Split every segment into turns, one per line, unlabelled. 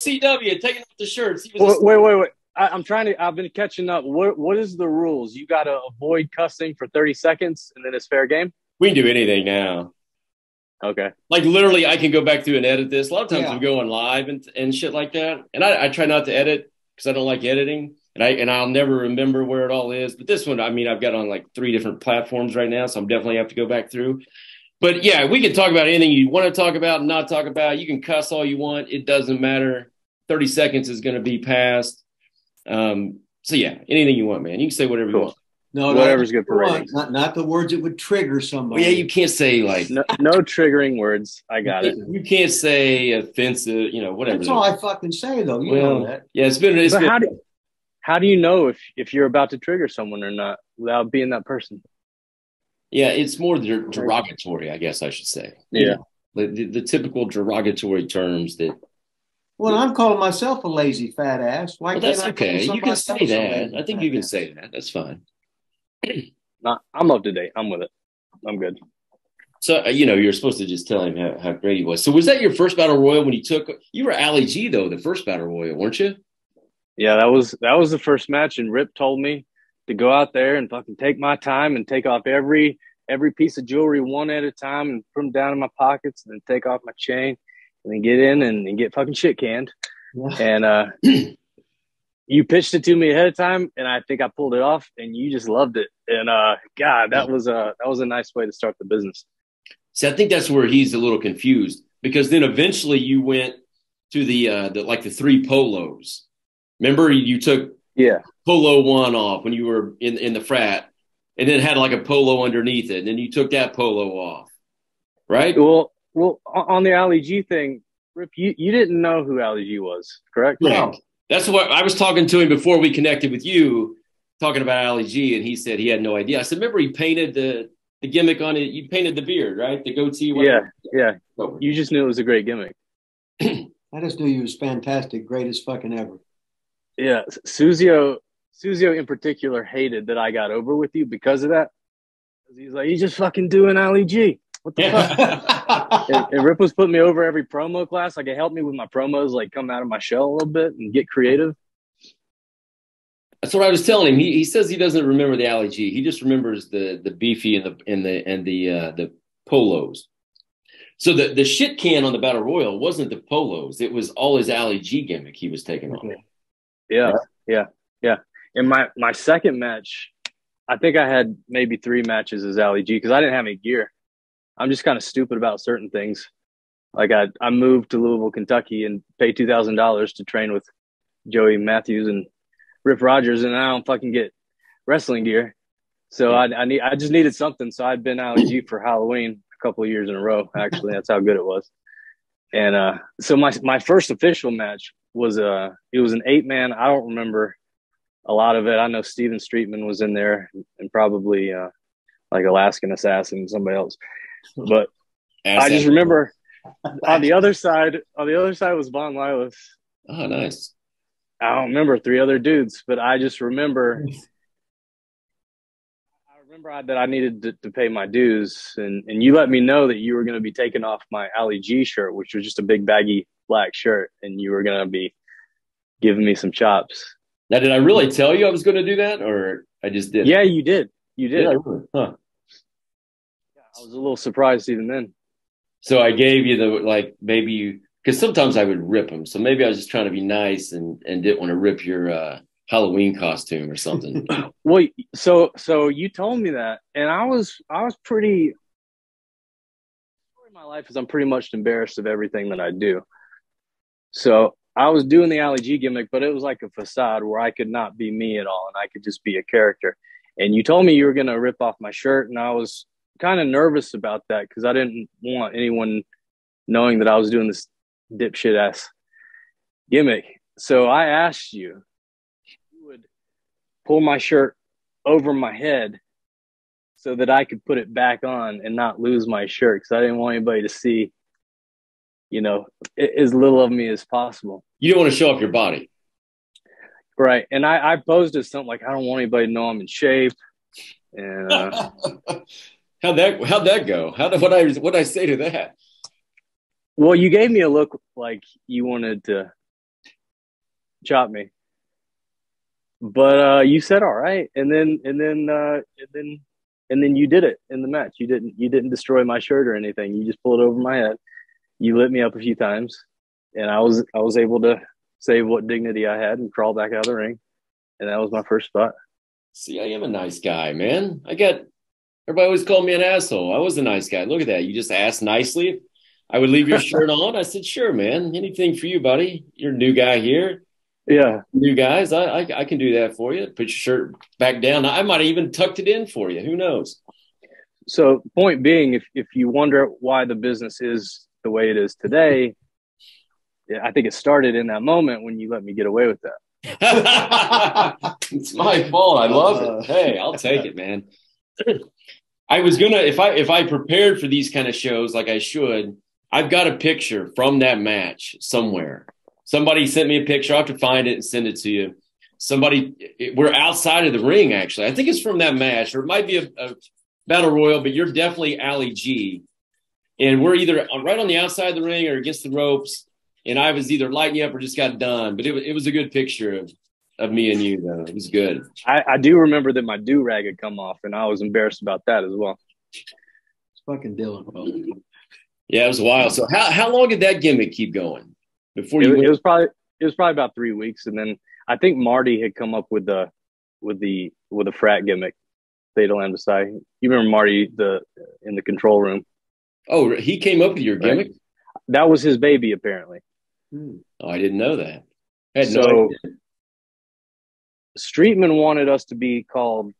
CW taking off the shirts. He
Wait,
was
wait, wait. wait. I, I'm trying to. I've been catching up. What What is the rules? You got to avoid cussing for 30 seconds, and then it's fair game.
we can do anything now.
Okay.
Like literally, I can go back through and edit this. A lot of times
Yeah.
I'm going live and and shit like that, and I, I try not to edit because I don't like editing, and I and I'll never remember where it all is. But this one, I mean, I've got on like three different platforms right now, so I'm definitely have to go back through. But yeah, we can talk about anything you want to talk about and not talk about. You can cuss all you want; it doesn't matter. Thirty seconds is going to be passed. Um, so yeah, anything you want, man. You can say whatever you want.
No,
Whatever's
not,
good for ratings.
Not, not the words that would trigger
Well,
somebody.
yeah, you can't say like
No, no triggering words. I got it.
You can't say offensive, you know, whatever.
That's all I fucking say, though. You
Well,
know that.
Yeah, it's been. It's
But
been
how do how do you know if if you're about to trigger someone or not without being that person?
Yeah, it's more der- derogatory, I guess I should say.
Yeah.
The, the, the typical derogatory terms that.
Well, I'm calling myself a lazy fat ass. Why
Well,
can't
that's
I
okay. You can say that. I think you can
ass?
say that. That's fine.
Not, I'm up to date. I'm with it. I'm good.
So uh, you know, you're supposed to just tell him how, how great he was. So was that your first battle royal when he took? You were Ali G though, the first battle royal, weren't you?
Yeah, that was that was the first match, and Rip told me to go out there and fucking take my time and take off every every piece of jewelry one at a time and put them down in my pockets, and then take off my chain, and then get in and, and get fucking shit canned.
Yeah.
And uh, you pitched it to me ahead of time, and I think I pulled it off, and you just loved it. And uh, God, that was a that was a nice way to start the business.
See, I think that's where he's a little confused because then eventually you went to the uh the like the three polos. Remember you took
Yeah,
polo one off when you were in in the frat, and then had like a polo underneath it, and then you took that polo off, right?
well, well, on on the Ali G thing, Rip, you, you didn't know who Ali G was, correct?
Correct. That's what I was talking to him before we connected with you, talking about Ali G, and he said he had no idea. I said, remember he painted the the gimmick on it. You painted the beard, right? The goatee.
Yeah,
whatever.
yeah.
Oh,
You just knew it was a great gimmick.
I just knew you was fantastic, greatest fucking ever.
Yeah, Suzio, Suzio in particular hated that I got over with you because of that. He's like, you just fucking doing Ali G. What the fuck? And, and Rip was putting me over every promo class. Like, it helped me with my promos, like come out of my shell a little bit and get creative.
That's what I was telling him. He he says he doesn't remember the Ali G. He just remembers the the beefy and the and the and the uh, the polos. So the the shit can on the battle royal wasn't the polos. It was all his Ali G gimmick he was taking on.
Yeah, yeah, yeah. In my my second match, I think I had maybe three matches as Ali G because I didn't have any gear. I'm just kind of stupid about certain things. Like I I moved to Louisville, Kentucky, and paid two thousand dollars to train with Joey Matthews and Rip Rogers, and I don't fucking get wrestling gear. So I I need I just needed something. So I'd been Ali G for Halloween a couple of years in a row. Actually, that's how good it was. And uh, so my my first official match was a it was an eight man. I don't remember a lot of it. I know Steven Streetman was in there and probably uh like Alaskan Assassin somebody else. But I just remember on the other side on the other side was Von Lilas.
Oh, nice.
I don't remember three other dudes, but I just remember I remember I, that I needed to, to pay my dues, and and you let me know that you were going to be taking off my Ali G shirt, which was just a big baggy black shirt, and you were going to be giving me some chops.
Now, did I really tell you I was going to do that, or I just did?
Yeah, you did. You did.
Really? Huh.
I was a little surprised even then.
So I gave you the like maybe you because sometimes I would rip them. So maybe I was just trying to be nice and and didn't want to rip your uh, Halloween costume or something.
Well, so so you told me that, and I was I was pretty. My life is I'm pretty much embarrassed of everything that I do. So I was doing the Ali G gimmick, but it was like a facade where I could not be me at all, and I could just be a character. And you told me you were going to rip off my shirt, and I was kind of nervous about that because I didn't want anyone knowing that I was doing this dipshit ass gimmick. So I asked you, you would pull my shirt over my head so that I could put it back on and not lose my shirt because I didn't want anybody to see, you know, as little of me as possible.
you don't want to show off your body.
Right. And I, I posed as something like, I don't want anybody to know I'm in shape. And uh,
how'd that how'd that go? How did what I what I say to that?
well, you gave me a look like you wanted to chop me. But uh, you said all right, and then and then uh, and then and then you did it in the match. You didn't you didn't destroy my shirt or anything. You just pulled it over my head. You lit me up a few times, and I was I was able to save what dignity I had and crawl back out of the ring, and that was my first spot.
See, I am a nice guy, man. I got everybody always called me an asshole. I was a nice guy. Look at that. You just asked nicely I would leave your shirt on. I said, sure, man. Anything for you, buddy. You're a new guy here.
Yeah.
New guys, I, I, I can do that for you. Put your shirt back down. I might have even tucked it in for you. Who knows?
So, point being, if if you wonder why the business is the way it is today, I think it started in that moment when you let me get away with
that. it's my fault. I love it. Uh, hey, I'll take it, man. I was gonna if I if I prepared for these kind of shows like I should, I've got a picture from that match somewhere. Somebody sent me a picture. I have to find it and send it to you. Somebody, we're outside of the ring, actually. I think it's from that match, or it might be a, a battle royal, but you're definitely Ali G. And we're either right on the outside of the ring or against the ropes. And I was either lighting you up or just got done. But it, it was a good picture of, of me and you, though. It was good.
I, I do remember that my do rag had come off, and I was embarrassed about that as well.
It's fucking Dylan.
Yeah, it was wild. So how how long did that gimmick keep going before you?
It, it was probably it was probably about three weeks, and then I think Marty had come up with the with the with the frat gimmick. Theta Lambda Psi. You remember Marty the in the control room?
Oh, he came up with your gimmick. Right?
That was his baby, apparently.
Hmm. Oh, I didn't know that. I
had so, no idea. Streetman wanted us to be called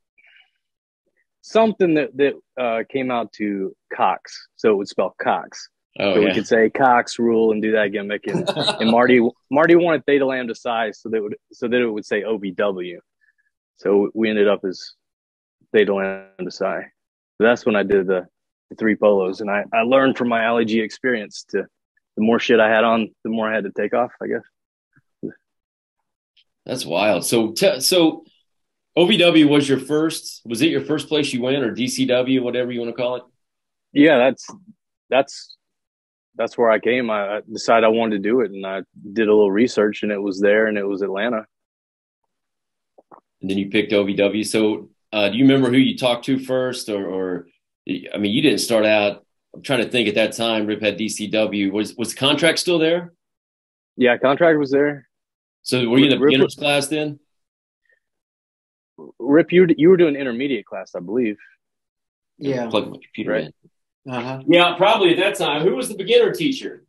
something that that uh, came out to Cox, so it would spell Cox. Oh, so yeah. we could say Cox rule and do that gimmick. And, and Marty Marty wanted Theta Lambda Psi so that would so that it would say OVW. So we ended up as Theta Lambda psi. That's when I did the, the, three polos, and I I learned from my Ali G experience to the more shit I had on, the more I had to take off. I guess.
That's wild. So t- so OVW was your first. Was it your first place you went, or DCW, whatever you want to call it?
Yeah, that's that's that's where I came. I decided I wanted to do it, and I did a little research, and it was there, and it was Atlanta.
And then you picked OVW. So, uh, do you remember who you talked to first, or, or I mean, you didn't start out. I'm trying to think at that time. Rip had DCW. Was was the contract still there?
Yeah, contract was there.
So, were you in the beginners class then?
Rip, you you were doing intermediate class, I believe.
Yeah.
Plug my computer right. in. Uh-huh. Yeah, probably at that time. Who was the beginner teacher?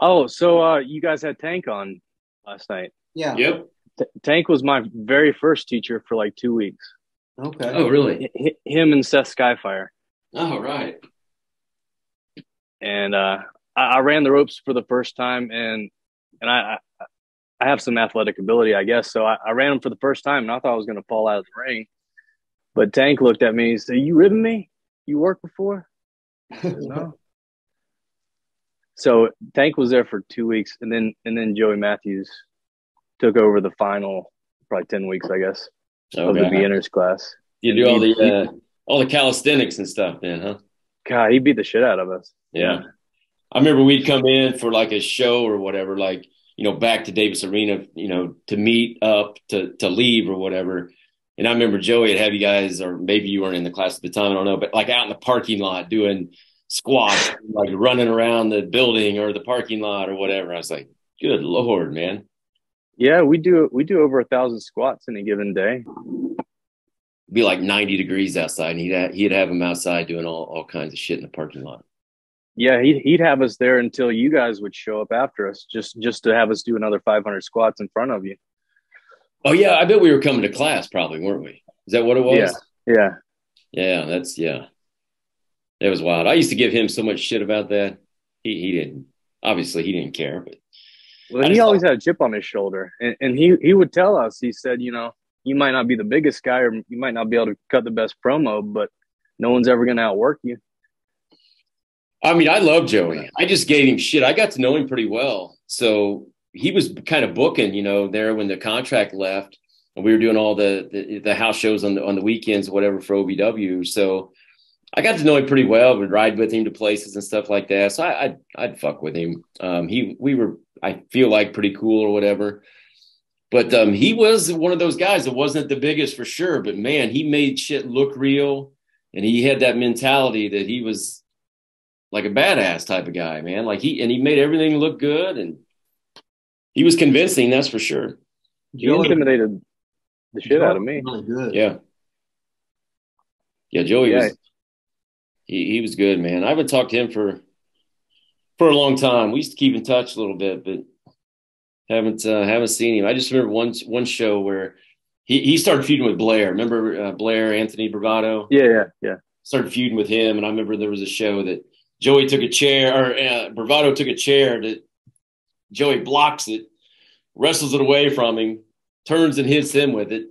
Oh, so uh, you guys had Tank on last night.
Yeah.
Yep.
T- Tank was my very first teacher for like two weeks.
Okay.
Oh, really?
H- him and Seth Skyfire.
Oh, right.
And uh, I-, I ran the ropes for the first time, and and I, I have some athletic ability, I guess. So I, I ran him for the first time, and I thought I was going to fall out of the ring. But Tank looked at me and said, "You ribbing me? You worked before?" Said, no. so Tank was there for two weeks, and then and then Joey Matthews took over the final, probably ten weeks, I guess, okay. of the beginners class.
You do all the uh, all the calisthenics and stuff, then, huh?
God, he beat the shit out of us.
Yeah. I remember we'd come in for like a show or whatever, like you know, back to Davis Arena, you know, to meet up, to to leave or whatever. And I remember Joey had have you guys, or maybe you weren't in the class at the time, I don't know, but like out in the parking lot doing squats, like running around the building or the parking lot or whatever. I was like, good lord, man.
Yeah, we do we do over a thousand squats in a given day.
Be like 90 degrees outside, and he'd have, he'd have them outside doing all, all kinds of shit in the parking lot.
Yeah, he'd, he'd have us there until you guys would show up after us, just just to have us do another 500 squats in front of you.
Oh yeah, I bet we were coming to class, probably, weren't we? Is that what it was?
Yeah, yeah,
yeah. That's yeah. That was wild. I used to give him so much shit about that. He he didn't. Obviously, he didn't care. But
well, he always had a chip on his shoulder, and, and he he would tell us. He said, you know, you might not be the biggest guy, or you might not be able to cut the best promo, but no one's ever going to outwork you.
I mean, I love Joey. I just gave him shit. I got to know him pretty well. So he was kind of booking, you know, there when the contract left and we were doing all the, the, the house shows on the, on the weekends, whatever for OVW. So I got to know him pretty well. Would ride with him to places and stuff like that. So I, I'd, I'd fuck with him. Um, he, we were, I feel like pretty cool or whatever. But um, he was one of those guys that wasn't the biggest for sure. But man, he made shit look real, and he had that mentality that he was like a badass type of guy, man. Like he and he made everything look good, and he was convincing. That's for sure.
He intimidated the shit out of me.
Really good.
Yeah, yeah. Joey
Yeah.
was he he was good, man. I haven't talked to him for for a long time. We used to keep in touch a little bit, but haven't uh, haven't seen him. I just remember one one show where he he started feuding with Blair. Remember uh, Blair Anthony Bravado?
Yeah, yeah, yeah.
started feuding with him, and I remember there was a show that Joey took a chair, or uh, Bravado took a chair that Joey blocks it, wrestles it away from him, turns and hits him with it.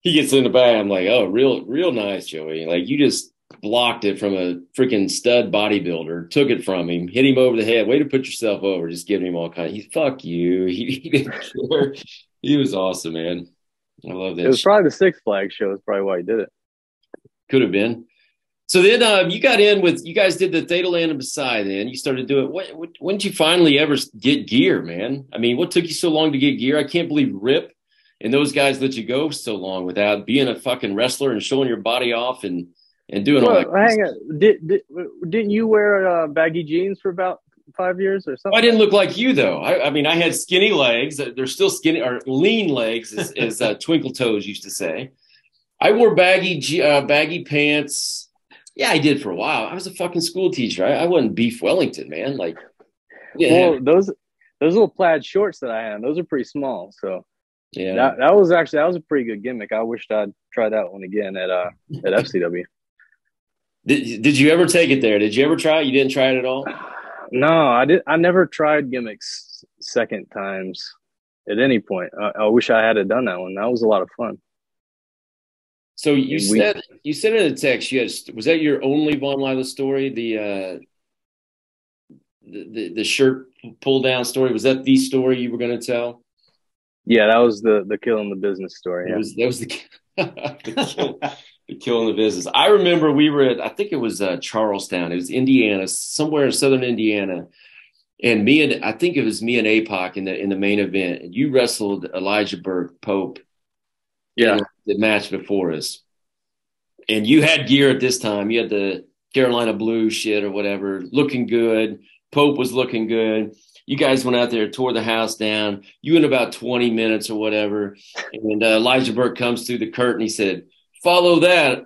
He gets in the back. I'm like, oh, real, real nice, Joey. Like you just blocked it from a freaking stud bodybuilder, took it from him, hit him over the head. Way to put yourself over, just giving him all kind of. He, fuck you. He, he didn't care. He was awesome, man. I love that.
It was
shit.
probably the Six Flags show. Is probably why he did it.
Could have been. So then uh, you got in with you guys did the Theta Lambda Psi. Then you started doing. What, what, when did you finally ever get gear, man? I mean, what took you so long to get gear? I can't believe Rip and those guys let you go so long without being a fucking wrestler and showing your body off and and doing all
Well,
that.
hang on. Did, did didn't you wear uh, baggy jeans for about five years or something?
I didn't look like you though. I, I mean, I had skinny legs. They're still skinny or lean legs, as, as uh, Twinkle Toes used to say. I wore baggy uh, baggy pants. Yeah, I did for a while. I was a fucking school teacher. I, I wasn't Beef Wellington, man. Like, yeah,
Well, those those little plaid shorts that I had, those are pretty small. So
yeah.
that that was actually that was a pretty good gimmick. I wished I'd try that one again at uh at FCW.
Did, did you ever take it there? Did you ever try it? You didn't try it at all?
No, I did. I never tried gimmicks second times at any point. I, I wish I had done that one. That was a lot of fun.
So you
We-
said you said in the text you had was that your only Von Lila story the uh the, the the shirt pull down story was that the story you were going to tell?
Yeah, that was the the killing the business story.
It was that was the, the, kill, the killing the business. I remember we were at I think it was uh, Charlestown. It was Indiana, somewhere in southern Indiana. And me and I think it was me and APOC in the in the main event. And you wrestled Elijah Burke Pope
Yeah.
the match before us. And you had gear at this time. You had the Carolina blue shit or whatever, looking good. Pope was looking good. You guys went out there, tore the house down. You in about 20 minutes or whatever. And uh, Elijah Burke comes through the curtain. He said, Follow that.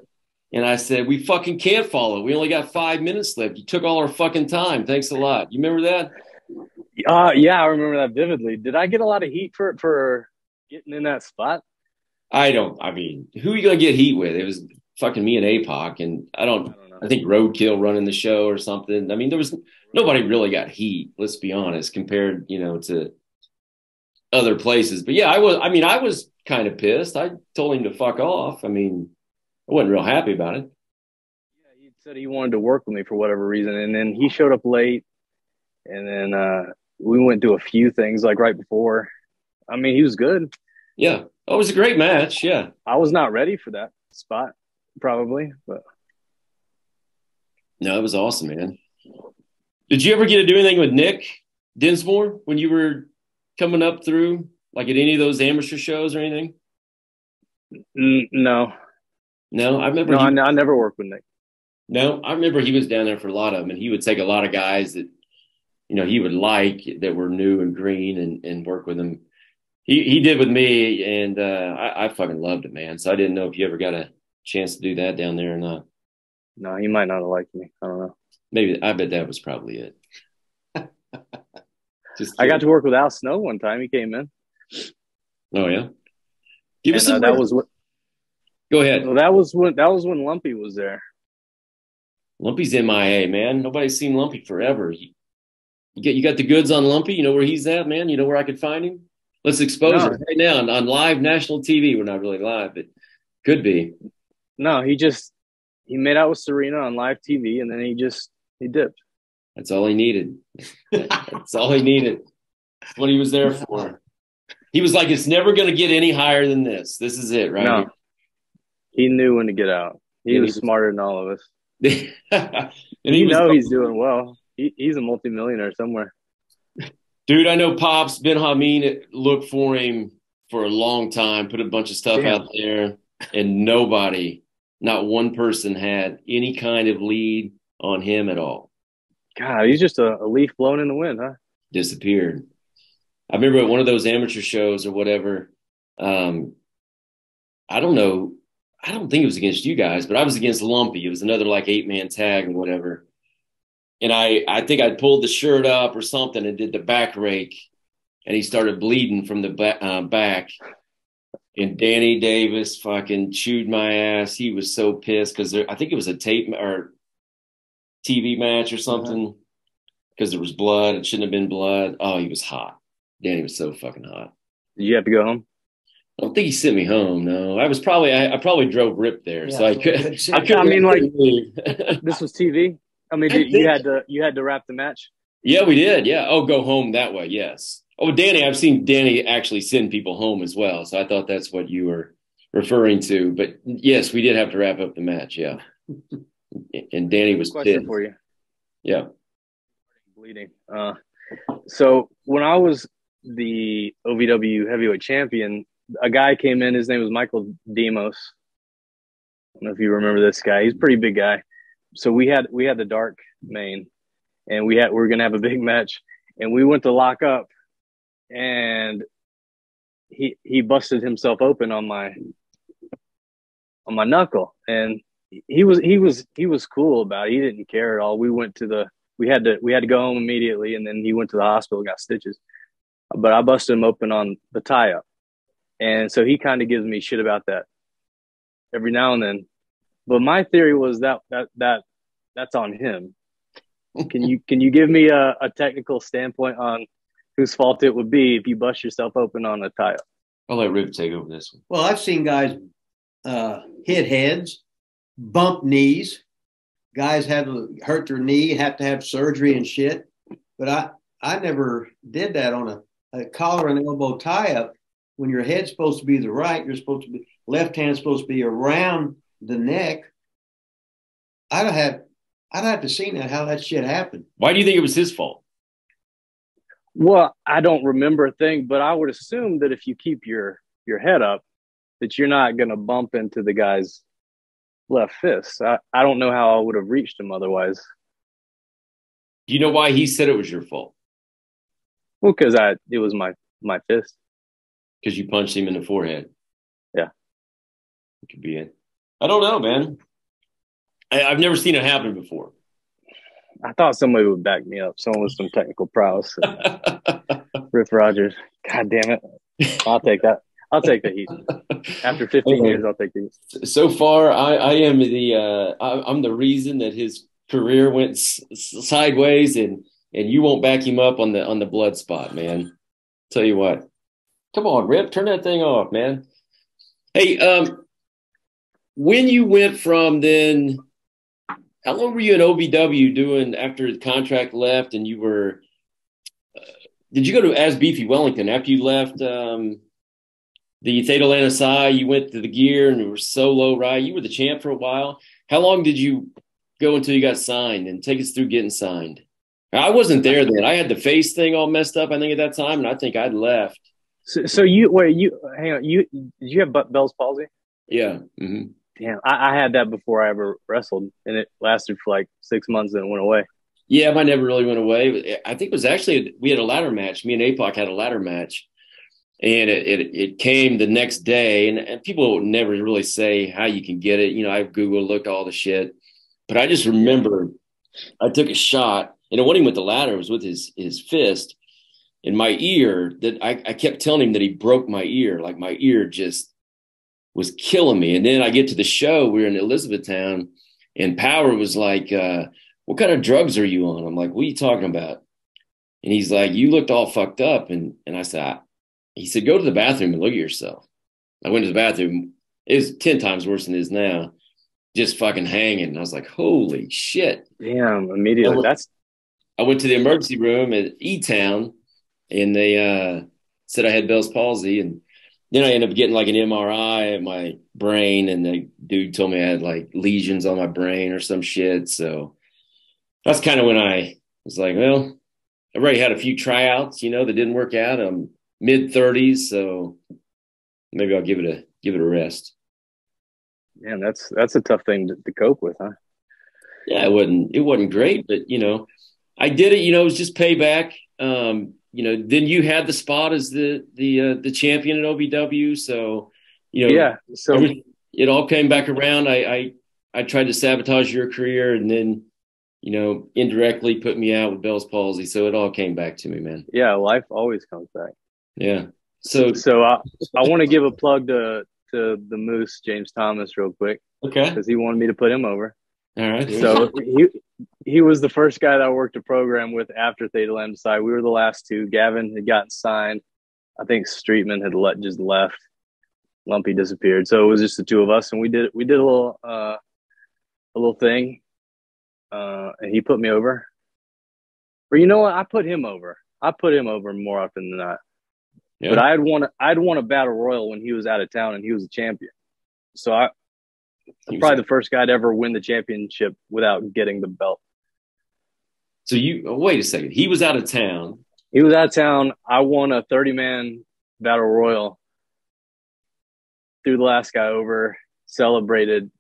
And I said, We fucking can't follow. We only got five minutes left. You took all our fucking time. Thanks a lot. You remember that?
Uh, yeah, I remember that vividly. Did I get a lot of heat for for getting in that spot?
I don't, I mean, who are you going to get heat with? It was fucking me and APOC. And I
I
don't,
don't know.
I think Roadkill running the show or something. I mean, there was nobody really got heat. Let's be honest, compared, you know, to other places. But yeah, I was. I mean, I was kind of pissed. I told him to fuck off. I mean, I wasn't real happy about it.
Yeah, he said he wanted to work with me for whatever reason, and then he showed up late, and then uh, we went to a few things like right before. I mean, he was good.
Yeah, oh, it was a great match. Yeah,
I was not ready for that spot, probably, but
no, it was awesome, man. Did you ever get to do anything with Nick Dinsmore when you were coming up through, like at any of those amateur shows or anything?
no,
No, I remember.
no,
he-
I, I never worked with Nick.
No, I remember he was down there for a lot of them, and he would take a lot of guys that, you know, he would like that were new and green, and and work with them. He he did with me, and uh, I, I fucking loved it, man. So I didn't know if you ever got a chance to do that down there or not.
No, he might not have liked me. I don't know.
Maybe I bet that was probably it. Just
I got to work with Al Snow one time. He came in.
Oh yeah. Give us
And, uh, that was what,
Go ahead.
Well, that was when that was when Lumpy was there.
Lumpy's MIA, man. Nobody's seen Lumpy forever. You, you get you got the goods on Lumpy. You know where he's at, man. You know where I could find him. Let's expose
No.
him right now on, on live national TV. We're not really live, but could be.
No, he just he made out with Serena on live TV, and then he just he dipped.
That's all he needed. That's all he needed. That's what he was there for. He was like, it's never going to get any higher than this. This is it, right?
No, he knew when to get out. He
Yeah,
was
he
smarter than all of us.
and he
You know he's doing well. He, he's a multimillionaire somewhere.
dude. I know Pops Ben Hameen looked for him for a long time, put a bunch of stuff
Damn.
out there, and nobody, not one person had any kind of lead on him at all.
God, he's just a, a leaf blown in the wind, huh?
Disappeared. I remember at one of those amateur shows or whatever. Um, I don't know. I don't think it was against you guys, but I was against Lumpy. It was another like eight man tag and whatever. And I, I think I pulled the shirt up or something and did the back rake, and he started bleeding from the ba- uh, back. And Danny Davis fucking chewed my ass. He was so pissed because I think it was a tape or TV match or something because there was blood. It shouldn't have been blood. Oh, he was hot. Danny was so fucking hot.
Did you have to go home?
I don't think he sent me home. No, I was probably I, I probably drove Rip there, so I could. I, could
I mean, like- This was TV. I mean,
I
did, you had to you had to wrap the match.
yeah, we did. Yeah. Oh, go home that way. Yes. Oh, Danny, I've seen Danny actually send people home as well. So I thought that's what you were referring to. But yes, we did have to wrap up the match. Yeah. And Danny was
Question
pissed.
for you.
Yeah.
bleeding. Uh, so when I was the OVW heavyweight champion, a guy came in. His name was Michael Demos. I don't know if you remember this guy. He's a pretty big guy. So we had we had the dark main, and we had we were gonna have a big match, and we went to lock up, and he he busted himself open on my on my knuckle, and he was he was he was cool about it. He didn't care at all. We went to the we had to we had to go home immediately and then he went to the hospital got stitches but i busted him open on the tie up and so he kind of gives me shit about that every now and then but my theory was that that that that's on him can you can you give me a, a technical standpoint on whose fault it would be if you bust yourself open on a tie up
I'll let Rip take over this one.
Well, I've seen guys uh, hit heads, bump knees. Guys have hurt their knee, have to have surgery and shit. But I, I never did that on a, a collar and elbow tie up. When your head's supposed to be the right, you're supposed to be left hand's supposed to be around the neck. I'd have, I'd have to see that how that shit happened.
Why do you think it was his fault?
well i don't remember a thing but i would assume that if you keep your your head up that you're not going to bump into the guy's left fist I, I don't know how i would have reached him otherwise
Do you know why he said it was your fault?
Well because i it was my my fist
Because you punched him in the forehead.
Yeah.
It could be it. I don't know, man. I, I've never seen it happen before.
i thought somebody would back me up someone with some technical prowess rip rogers god damn it i'll take that i'll take the heat after 15
Okay.
years i'll take the heat
so far, I, I am the uh, I, I'm the reason that his career went s- s- sideways, and and you won't back him up on the on the blood spot, man. Tell you what, come on, Rip, turn that thing off, man. Hey, um, when you went from then, how long were you in OVW doing after the contract left, and you were? Uh, did you go to As Beefy Wellington after you left? Um, the Theta Psi, you went to the gear and you were solo, right? You were the champ for a while. How long did you go until you got signed? And take us through getting signed. I wasn't there then. I had the face thing all messed up, I think, at that time, and I think I'd left.
so, so you wait you hang on you did you have bell's palsy
Yeah. hmm
damn I, I had that before i ever wrestled and it lasted for like six months and it went away
Yeah, mine never really went away. I think it was actually, we had a ladder match. Me and APOC had a ladder match. And it, it, it came the next day, and, and people never really say how you can get it. You know, I've Googled, looked all the shit. But I just remember I took a shot, and it wasn't with the ladder, it was with his, his fist in my ear that I, I kept telling him that he broke my ear. Like my ear just was killing me. And then I get to the show, we were in Elizabethtown, and Power was like, uh, what kind of drugs are you on? I'm like, what are you talking about? And he's like, you looked all fucked up. And, and I said, I, he said, go to the bathroom and look at yourself. I went to the bathroom. It was 10 times worse than it is now. Just fucking hanging. And I was like, holy shit.
damn immediately that's
I went to the emergency room at E Town and they uh, said I had Bell's palsy. And then I ended up getting like an MRI at my brain. And the dude told me I had like lesions on my brain or some shit. So that's kind of when I was like, well, I already had a few tryouts, you know, that didn't work out. I'm mid 30s. So maybe I'll give it a give it a rest.
Man, that's that's a tough thing to, to cope with, huh?
Yeah, it wasn't it wasn't great, but you know, I did it. You know, it was just payback. Um, you know, then you had the spot as the the uh, the champion at OVW, so you know,
yeah. So
every, it all came back around. I, I I tried to sabotage your career, and then you know, indirectly put me out with Bell's palsy. So it all came back to me, man.
Yeah, life always comes back.
Yeah. So
so I I want to give a plug to to the Moose James Thomas real quick.
Okay.
Because he wanted me to put him over.
All right.
So he he was the first guy that I worked a program with after Theta Lambda Psi. We were the last two. Gavin had gotten signed. I think Streetman had let just left. Lumpy disappeared. So it was just the two of us, and we did we did a little uh, a little thing, uh, and he put me over. Or you know what? I put him over. I put him over more often than not. Yeah. But I'd won I'd won a battle royal when he was out of town and he was a champion. So I Probably the first guy to ever win the championship without getting the belt.
So you oh, wait a second. He was out of town.
He was out of town. I won a 30 man battle royal. Threw the last guy over, celebrated.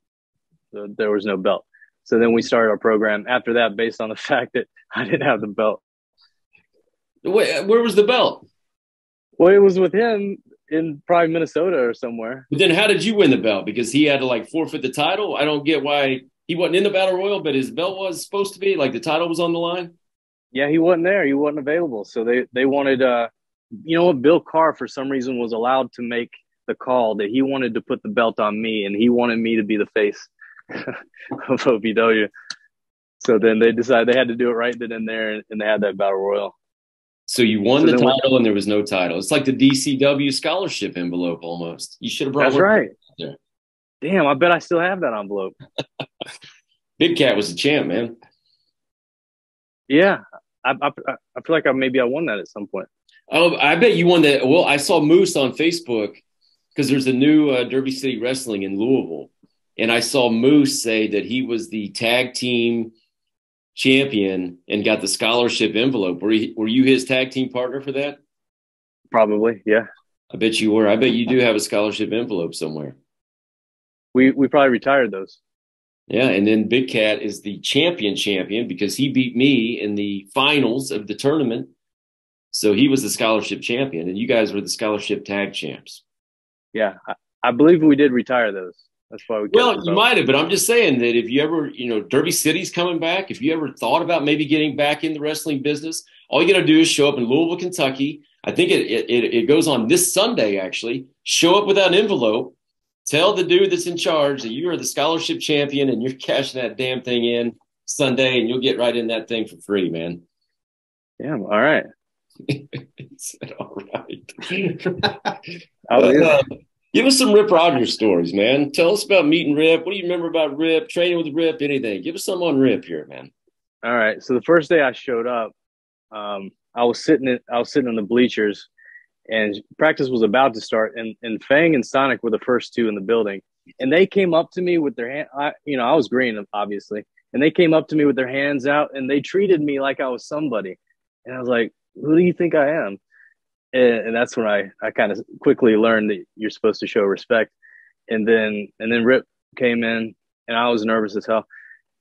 So there was no belt. So then we started our program after that based on the fact that I didn't have the belt.
Wait, where was the belt?
Well, it was with him in probably Minnesota or somewhere.
But then how did you win the belt? Because he had to like forfeit the title. I don't get why he wasn't in the battle royal, but his belt was supposed to be like the title was on the line.
Yeah, he wasn't there. He wasn't available. So they they wanted uh you know what Bill Carr for some reason was allowed to make the call that he wanted to put the belt on me and he wanted me to be the face of OVW. So then they decided they had to do it right then and there and they had that battle royal.
So you won so the title and there was no title. It's like the DCW scholarship envelope almost. You should have brought
That's right. There. Damn, I bet I still have that envelope.
Big Cat was the champ, man.
Yeah, I, I, I feel like I, maybe I won that at some point.
Oh, I bet you won that. Well, I saw Moose on Facebook because there's a new uh, Derby City Wrestling in Louisville, and I saw Moose say that he was the tag team champion and got the scholarship envelope. Were you, were you his tag team partner for that?
Probably, yeah.
I bet you were. I bet you do have a scholarship envelope somewhere.
We we probably retired those.
Yeah, and then Big Cat is the champion champion because he beat me in the finals of the tournament. So he was the scholarship champion, and you guys were the scholarship tag champs.
Yeah, I, I believe we did retire those. That's why we.
Well, you might have, but I'm just saying that if you ever, you know, Derby City's coming back. If you ever thought about maybe getting back in the wrestling business, all you got to do is show up in Louisville, Kentucky. I think it, it it goes on this Sunday actually. Show up with that envelope. Tell the dude that's in charge that you are the scholarship champion and you're cashing that damn thing in Sunday, and you'll get right in that thing for free, man.
Yeah, all right.
all right. uh, Give us some Rip Rogers stories, man. Tell us about meeting Rip. What do you remember about Rip? Training with Rip? Anything? Give us some on Rip here, man.
All right. So the first day I showed up, um, I was sitting in, I was sitting in the bleachers, and practice was about to start. And and Fang and Sonic were the first two in the building, and they came up to me with their hand. I, you know, I was green, obviously, and they came up to me with their hands out, and they treated me like I was somebody. And I was like, "Who do you think I am?" And, and that's when I, I kind of quickly learned that you're supposed to show respect. And then and then Rip came in, and I was nervous as hell.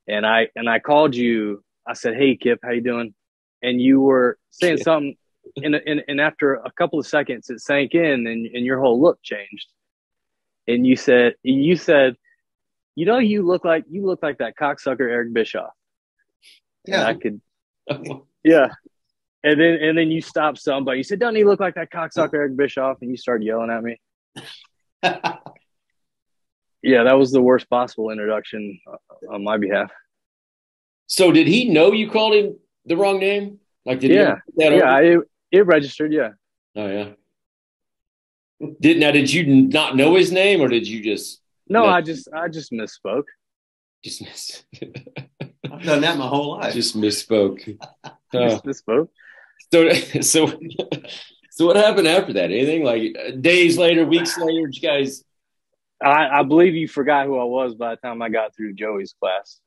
And I and I called you. I said, "Hey, Kip, how you doing?" And you were saying something, and, and and after a couple of seconds, it sank in, and and your whole look changed. And you said, you said, you know, you look like you look like that cocksucker Eric Bischoff. Yeah, and I could. yeah, and then and then you stopped somebody. You said, "Doesn't he look like that cocksucker Eric Bischoff?" And you started yelling at me. yeah, that was the worst possible introduction uh, on my behalf.
So, did he know you called him the wrong name? Like, did
yeah, yeah, it, it registered. Yeah.
Oh yeah. Did now? Did you not know his name, or did you just?
No, I just I just misspoke.
Just miss.
I've done that my whole life.
Just misspoke.
just misspoke.
So, so, so what happened after that? Anything like days later, weeks later, you guys?
I, I believe you forgot who I was by the time I got through Joey's class.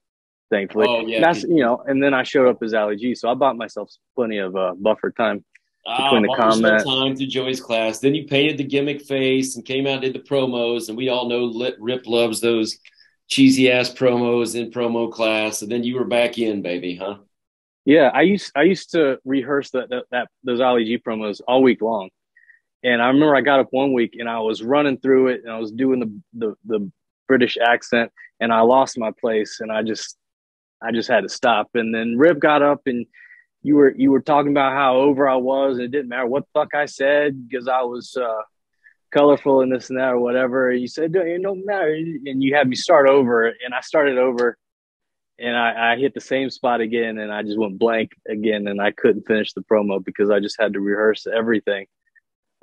Thankfully,
oh, yeah.
that's you know, and then I showed up as Ali G, so I bought myself plenty of uh, buffer time. between the
Ah, bought yourself time through Joey's class. Then you painted the gimmick face and came out and did the promos, and we all know Lit Rip loves those cheesy ass promos in promo class. And then you were back in, baby, huh?
Yeah, I used I used to rehearse that that, that those Ali G promos all week long, and I remember I got up one week and I was running through it and I was doing the the, the British accent and I lost my place and I just I just had to stop. And then Rip got up and you were you were talking about how over I was and it didn't matter what the fuck I said because I was uh, colorful and this and that or whatever. You said it don't matter and you had me start over and I started over and I, I hit the same spot again and I just went blank again and I couldn't finish the promo because I just had to rehearse everything.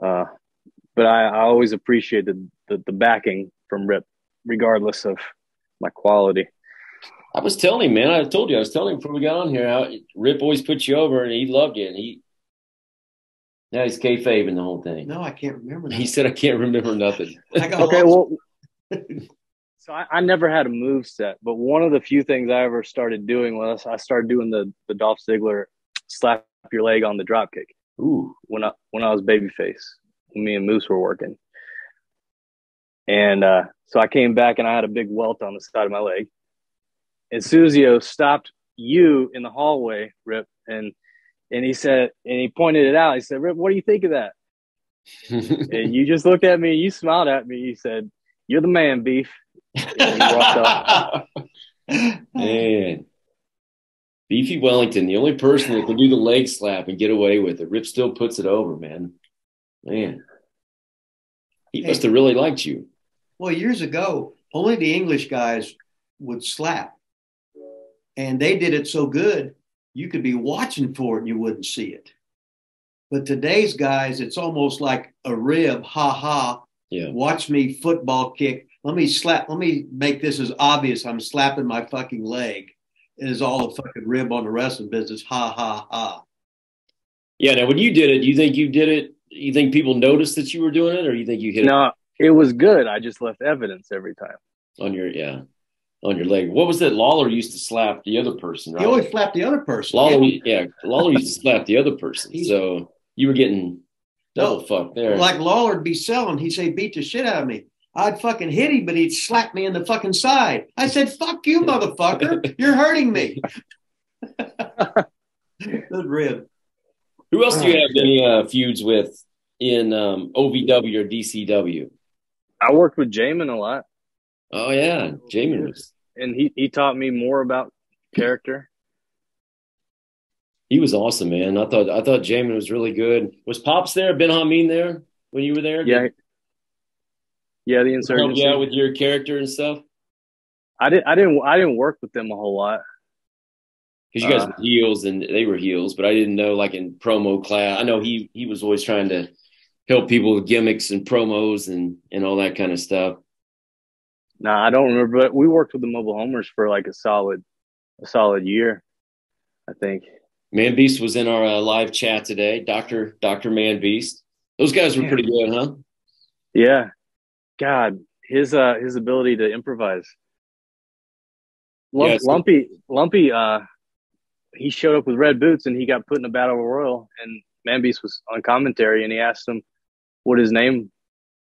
Uh, but I, I always appreciated the, the backing from Rip, regardless of my quality.
I was telling him, man. I told you I was telling him before we got on here how Rip always put you over, and he loved you. And he now he's kayfabing the whole thing.
No, I can't remember.
He said, "I can't remember nothing."
Okay, well, so I, I never had a move set, but one of the few things I ever started doing was I started doing the the Dolph Ziggler slap your leg on the drop kick.
Ooh,
when I when I was babyface, when me and Moose were working. And uh, so I came back and I had a big welt on the side of my leg. And Suzio stopped you in the hallway, Rip, and and he said, and he pointed it out. He said, Rip, what do you think of that? And you just looked at me, and you smiled at me, you said, You're the man, beef. And you walked off.
man. Beefy Wellington, the only person that can do the leg slap and get away with it. Rip still puts it over, man. Man, he must have really liked you.
Well, years ago, only the English guys would slap. And they did it so good, you could be watching for it and you wouldn't see it. But today's guys, it's almost like a rib, ha ha.
Yeah.
Watch me football kick. Let me slap, let me make this as obvious. I'm slapping my fucking leg. It is all a fucking rib on the wrestling business. Ha ha ha.
Yeah. Now, when you did it, do you think you did it? You think people noticed that you were doing it, or you think you hit
No, it was good. I just left evidence every time.
on your yeah on your leg? What was that? Lawler used to slap the other person, right?
He always slapped the other person.
Lawler, yeah, Lawler used to slap the other person, so you were getting double
No,
fucked there.
Like Lawler'd be selling, he'd say, beat the shit out of me. I'd fucking hit him, but he'd slap me in the fucking side. I said, fuck you, motherfucker. You're hurting me. Good rib.
Who else do you have any uh, feuds with in um, OVW or DCW?
I worked with Jamin a lot.
Oh yeah, Jamin was
and he, he taught me more about character.
he was awesome, man. I thought I thought Jamin was really good. Was Pops there? Ben Hameen there when you were there?
Yeah. Yeah, the insurgency.
out with your character and stuff
I didn't I didn't I didn't work with them a whole lot.
because you guys
Uh,
were heels and they were heels, but I didn't know like in promo class. I know he he was always trying to help people with gimmicks and promos and and all that kind of stuff.
No, I don't remember, but we worked with the mobile homers for like a solid a solid year, I think.
Man Beast was in our uh, live chat today. Doctor Doctor Man Beast. Those guys were pretty good, huh?
Yeah. God, his uh his ability to improvise. Lump,
Yeah, so-
Lumpy Lumpy uh he showed up with red boots and he got put in a battle royal and Manbeast was on commentary and he asked him what his name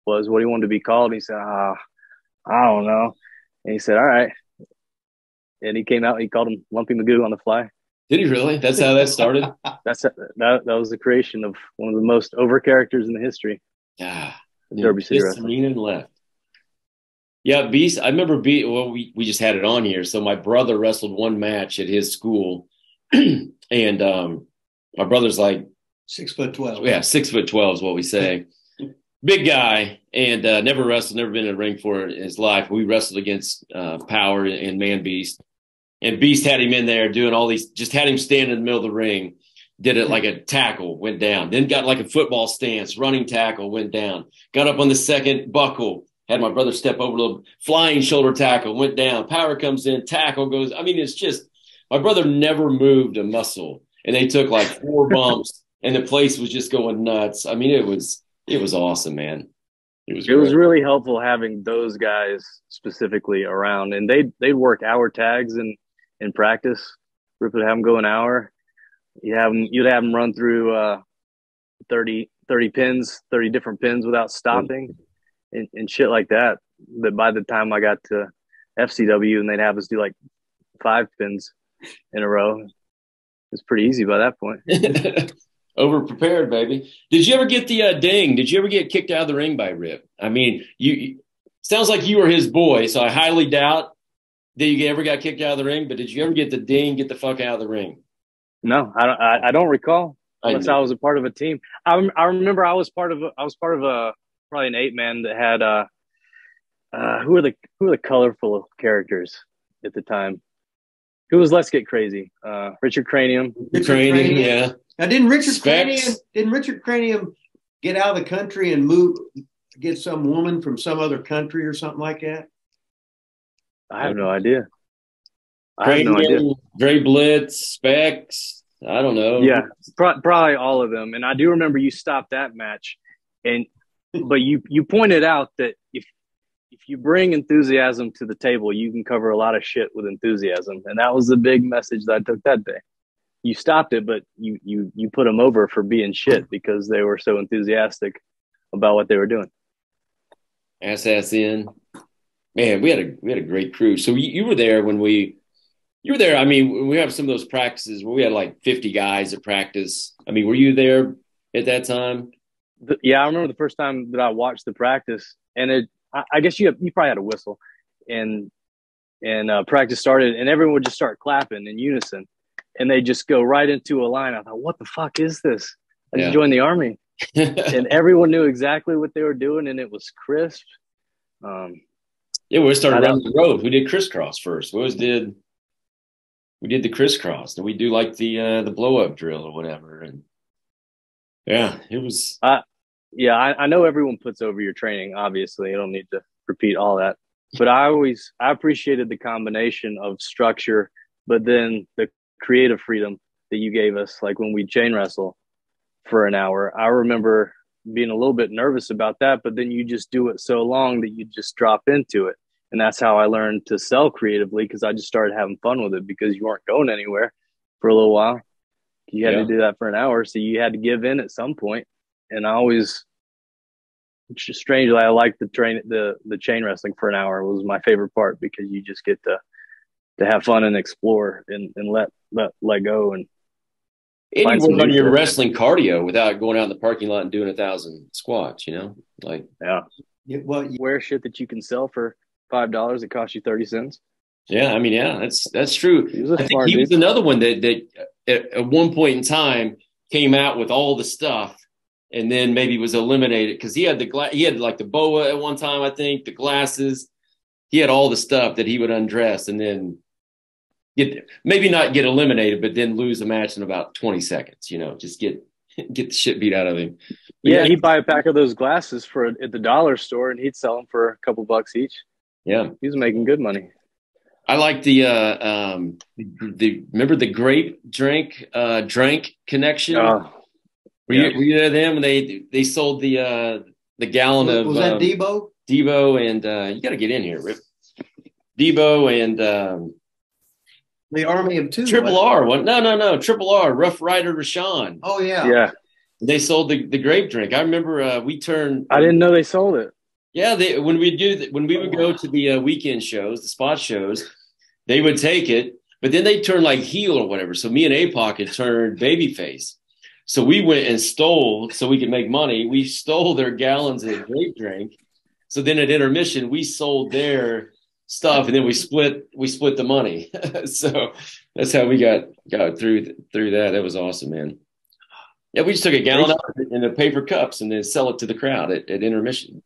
was, what he wanted to be called. And he said, ah, I don't know. And he said, All right. And he came out and he called him Lumpy Magoo on the fly.
Did he really? That's how that started.
That's that that was the creation of one of the most over characters in the history.
Yeah.
Of Derby City
Just
Wrestling.
Serena and left. Yeah, Beast. I remember Beast. Well, we, we just had it on here. So my brother wrestled one match at his school, and um, my brother's like,
Six foot 12.
yeah, six foot twelve is what we say. Big guy, and uh, never wrestled, never been in a ring for in his life. We wrestled against uh, Power and Man Beast, and Beast had him in there doing all these. Just had him stand in the middle of the ring. Did it mm-hmm. like a tackle, went down. Then got like a football stance, running tackle, went down. Got up on the second buckle. Had my brother step over the flying shoulder tackle, went down. Power comes in, tackle goes. I mean, it's just my brother never moved a muscle, and they took like four bumps, and the place was just going nuts. I mean, it was it was awesome, man. It was.
It was really helpful having those guys specifically around, and they they'd work hour tags in in practice. Rip would have them go an hour. You have them, you'd have them run through uh, 30, 30 pins, 30 different pins without stopping and, and shit like that. That by the time I got to FCW and they'd have us do like five pins in a row, it's pretty easy by that point.
Over prepared, baby. Did you ever get the uh, ding? Did you ever get kicked out of the ring by Rip? I mean, you sounds like you were his boy, so I highly doubt that you ever got kicked out of the ring. But did you ever get the ding? Get the fuck out of the ring?
No, I don't. I, I don't recall unless I, I, was a part of a team. I, I remember I was part of. A, I was part of a probably an eight man that had. Uh, uh, who are the who are the colorful characters at the time? Who was Let's Get Crazy? Uh, Richard Cranium.
Richard Cranium, Cranium, yeah.
Now, didn't Richard Specs. Cranium? Didn't Richard Cranium get out of the country and move? Get some woman from some other country or something like that?
I have no idea.
I have no idea. Dre Blitz, Specs. I don't know.
Yeah, probably all of them. And I do remember you stopped that match, and but you you pointed out that if if you bring enthusiasm to the table, you can cover a lot of shit with enthusiasm, and that was the big message that I took that day. You stopped it, but you you you put them over for being shit because they were so enthusiastic about what they were doing.
Ass ass in, man. We had a we had a great crew. So you, you were there when we you were there. I mean, we have some of those practices where we had like 50 guys at practice. I mean, were you there at that time?
The, yeah, I remember the first time that I watched the practice, and it. I, I guess you have, you probably had a whistle, and and uh, practice started, and everyone would just start clapping in unison, and they just go right into a line. I thought, what the fuck is this? I just yeah. joined the army, and everyone knew exactly what they were doing, and it was crisp. Um,
yeah, we started around the road. We did crisscross first. We always did we did the crisscross and we do like the uh, the blow up drill or whatever and yeah it was
uh, yeah I, I know everyone puts over your training obviously i don't need to repeat all that but i always i appreciated the combination of structure but then the creative freedom that you gave us like when we chain wrestle for an hour. I remember being a little bit nervous about that but then you just do it so long that you just drop into it and that's how I learned to sell creatively because I just started having fun with it because you weren't going anywhere for a little while. You had yeah. to do that for an hour, so you had to give in at some point. And I always, strangely, I liked the train the the chain wrestling for an hour it was my favorite part because you just get to to have fun and explore and, and let let let go and.
And you work on your wrestling cardio without going out in the parking lot and doing a thousand squats. You know, like
yeah. yeah well, you wear shit that you can sell for five dollars, it cost you thirty cents.
Yeah, I mean, yeah, that's that's true. He was, I think he was another one that that at, at, one point in time came out with all the stuff, and then maybe was eliminated because he had the gla- he had like the boa at one time, I think, the glasses. He had all the stuff that he would undress and then get maybe not get eliminated, but then lose a match in about twenty seconds. You know, just get get the shit beat out of him.
yeah, yeah, he'd buy a pack of those glasses for at the dollar store, and he'd sell them for a couple bucks each.
Yeah,
he's making good money.
I like the uh, um, the remember the grape drink uh, drink connection. Uh, were, yeah. you, were you there them when they they sold the uh, the gallon
was,
of
was that um, Debo?
Debo and uh, you got to get in here, Rip. Debo and um,
the army of two.
Triple R one. No, no, no. Triple R. Rough Rider Rashawn.
Oh yeah,
yeah.
They sold the, the grape drink. I remember uh, we turned.
I didn't know they sold it.
Yeah, they, when we do the, when we would go to the uh, weekend shows, the spot shows, they would take it, but then they turn like heel or whatever. So me and APOC had turned babyface. So we went and stole so we could make money. We stole their gallons of grape drink. So then at intermission, we sold their stuff and then we split we split the money. so that's how we got got through through that. That was awesome, man. Yeah, we just took a gallon in the paper cups and then sell it to the crowd at, at intermission.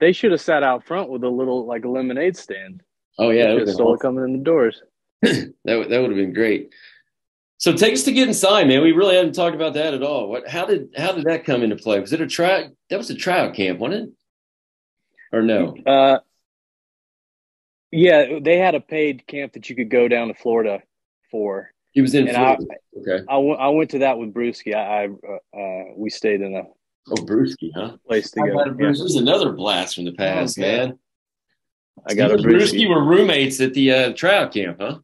They should have sat out front with a little like a lemonade stand.
Oh yeah, it
stole awesome. coming in the doors.
that that would have been great. So take us to getting signed, man. We really haven't talked about that at all. What? How did how did that come into play? Was it a try? That was a tryout camp, wasn't it? Or no?
Uh, yeah, they had a paid camp that you could go down to Florida for.
He was in Florida.
I, okay. I, w- I went to that with Brewski. I, I uh, we stayed in a
Oh, Brewski, huh?
Place to go.
Yeah. This is another blast from the past, oh, man.
I got
Steve a Brewski. were roommates at the uh, tryout camp, huh?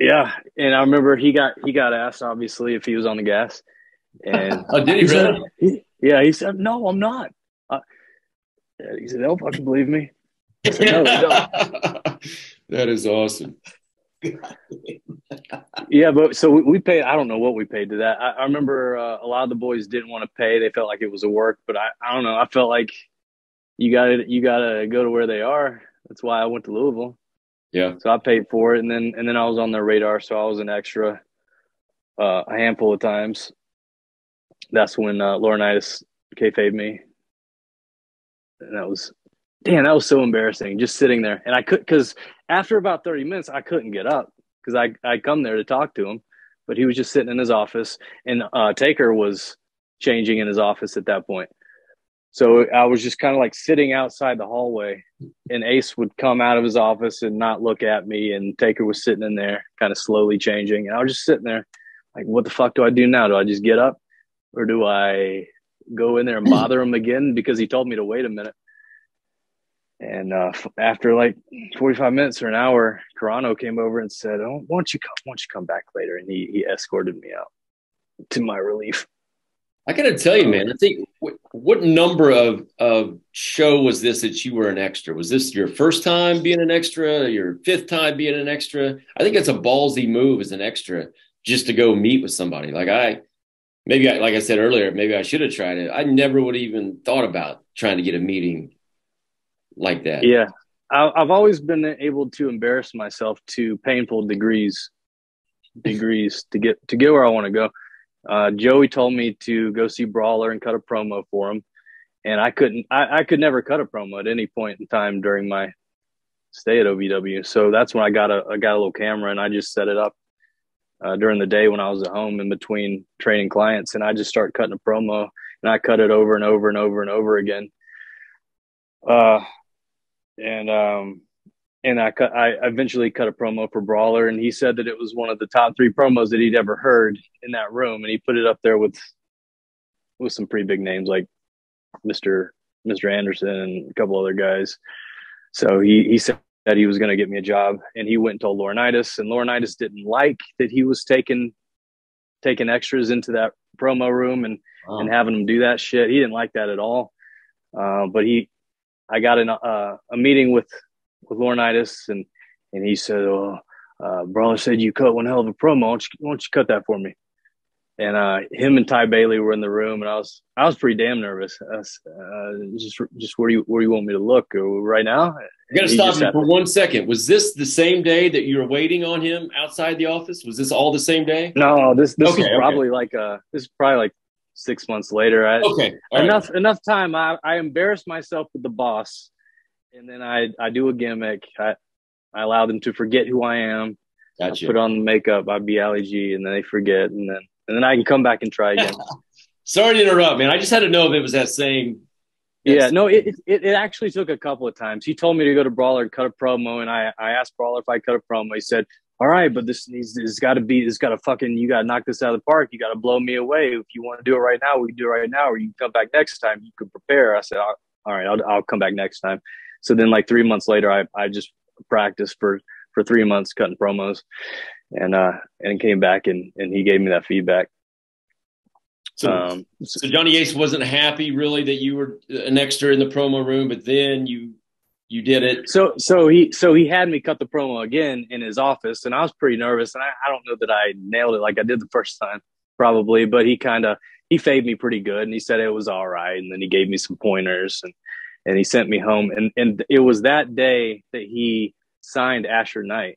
Yeah, and I remember he got he got asked obviously if he was on the gas, And
oh, did he,
he said,
really?
he- yeah, he said, "No, I'm not." Uh, he said, "They'll fucking believe me." I said, "No, don't."
that is awesome.
Yeah, but so we, paid. I don't know what we paid to that. I, I remember uh, a lot of the boys didn't want to pay. They felt like it was a work, but I, I don't know. I felt like you got to you got to go to where they are. That's why I went to Louisville.
Yeah.
So I paid for it, and then and then I was on their radar. So I was an extra uh, a handful of times. That's when uh, Laurinaitis kayfabe me, and that was damn. That was so embarrassing. Just sitting there, and I could because after about thirty minutes, I couldn't get up because I I come there to talk to him, but he was just sitting in his office, and uh, Taker was changing in his office at that point. So I was just kind of like sitting outside the hallway, and Ace would come out of his office and not look at me, and Taker was sitting in there, kind of slowly changing, and I was just sitting there, like, what the fuck do I do now? Do I just get up, or do I go in there and bother him again because he told me to wait a minute? And uh, after like 45 minutes or an hour, Carrano came over and said, "Oh, why don't you come? Why don't you come back later?" And he he escorted me out. To my relief.
I gotta tell you, man. I think what, what number of of show was this that you were an extra? Was this your first time being an extra? Your fifth time being an extra? I think it's a ballsy move as an extra just to go meet with somebody. Like I, maybe I, like I said earlier, maybe I should have tried it. I never would have even thought about trying to get a meeting like that.
Yeah, I've always been able to embarrass myself to painful degrees, degrees to get to get where I want to go. Uh, Joey told me to go see Brawler and cut a promo for him, and I couldn't. I, I could never cut a promo at any point in time during my stay at OVW. So that's when I got a I got a little camera and I just set it up uh, during the day when I was at home in between training clients, and I just start cutting a promo and I cut it over and over and over and over again. Uh, and um, and I cut. I eventually cut a promo for Brawler, and he said that it was one of the top three promos that he'd ever heard in that room, and he put it up there with with some pretty big names like Mister Mister Anderson and a couple other guys. So he he said that he was going to get me a job, and he went and told Laurinaitis, and Laurinaitis didn't like that he was taking taking extras into that promo room and
Wow.
and having him do that shit. He didn't like that at all. Uh, but he, I got in a, uh, a meeting with with Laurinaitis, and and he said, "Oh, uh, Brawler said you cut one hell of a promo. Why don't you, why don't you cut that for me?" And uh, him and Ty Bailey were in the room, and I was I was pretty damn nervous. Was, uh, just just where do you where do you want me to look right now?
I gotta stop you for one second. Was this the same day that you were waiting on him outside the office? Was this all the same day?
No, this this
Okay,
was
okay.
probably like uh this is probably like six months later. I,
Okay. all right.
enough enough time. I, I embarrass myself with the boss, and then I I do a gimmick. I I allow them to forget who I am. I
Gotcha.
put on the makeup. I be Ali G, and then they forget, and then and then I can come back and try again.
Sorry to interrupt, man. I just had to know if it was that same.
yeah, no, it, it it actually took a couple of times. He told me to go to Brawler and cut a promo, and I I asked Brawler if I cut a promo. He said. All right, but this needs this got to be it's got to fucking you got to knock this out of the park. You got to blow me away. If you want to do it right now, we do it right now, or you can come back next time. You can prepare. I said, all all right, I'll I'll come back next time. So then, like three months later, I I just practiced for for three months cutting promos, and uh and came back and and he gave me that feedback.
So,
Um,
so Johnny Ace wasn't happy really that you were an extra in the promo room, but then you you did it.
So so he so he had me cut the promo again in his office, and I was pretty nervous, and I, I don't know that I nailed it like I did the first time, probably, but he kind of he faded me pretty good, and he said it was all right, and then he gave me some pointers, and and he sent me home, and and it was that day that he signed Asher Knight.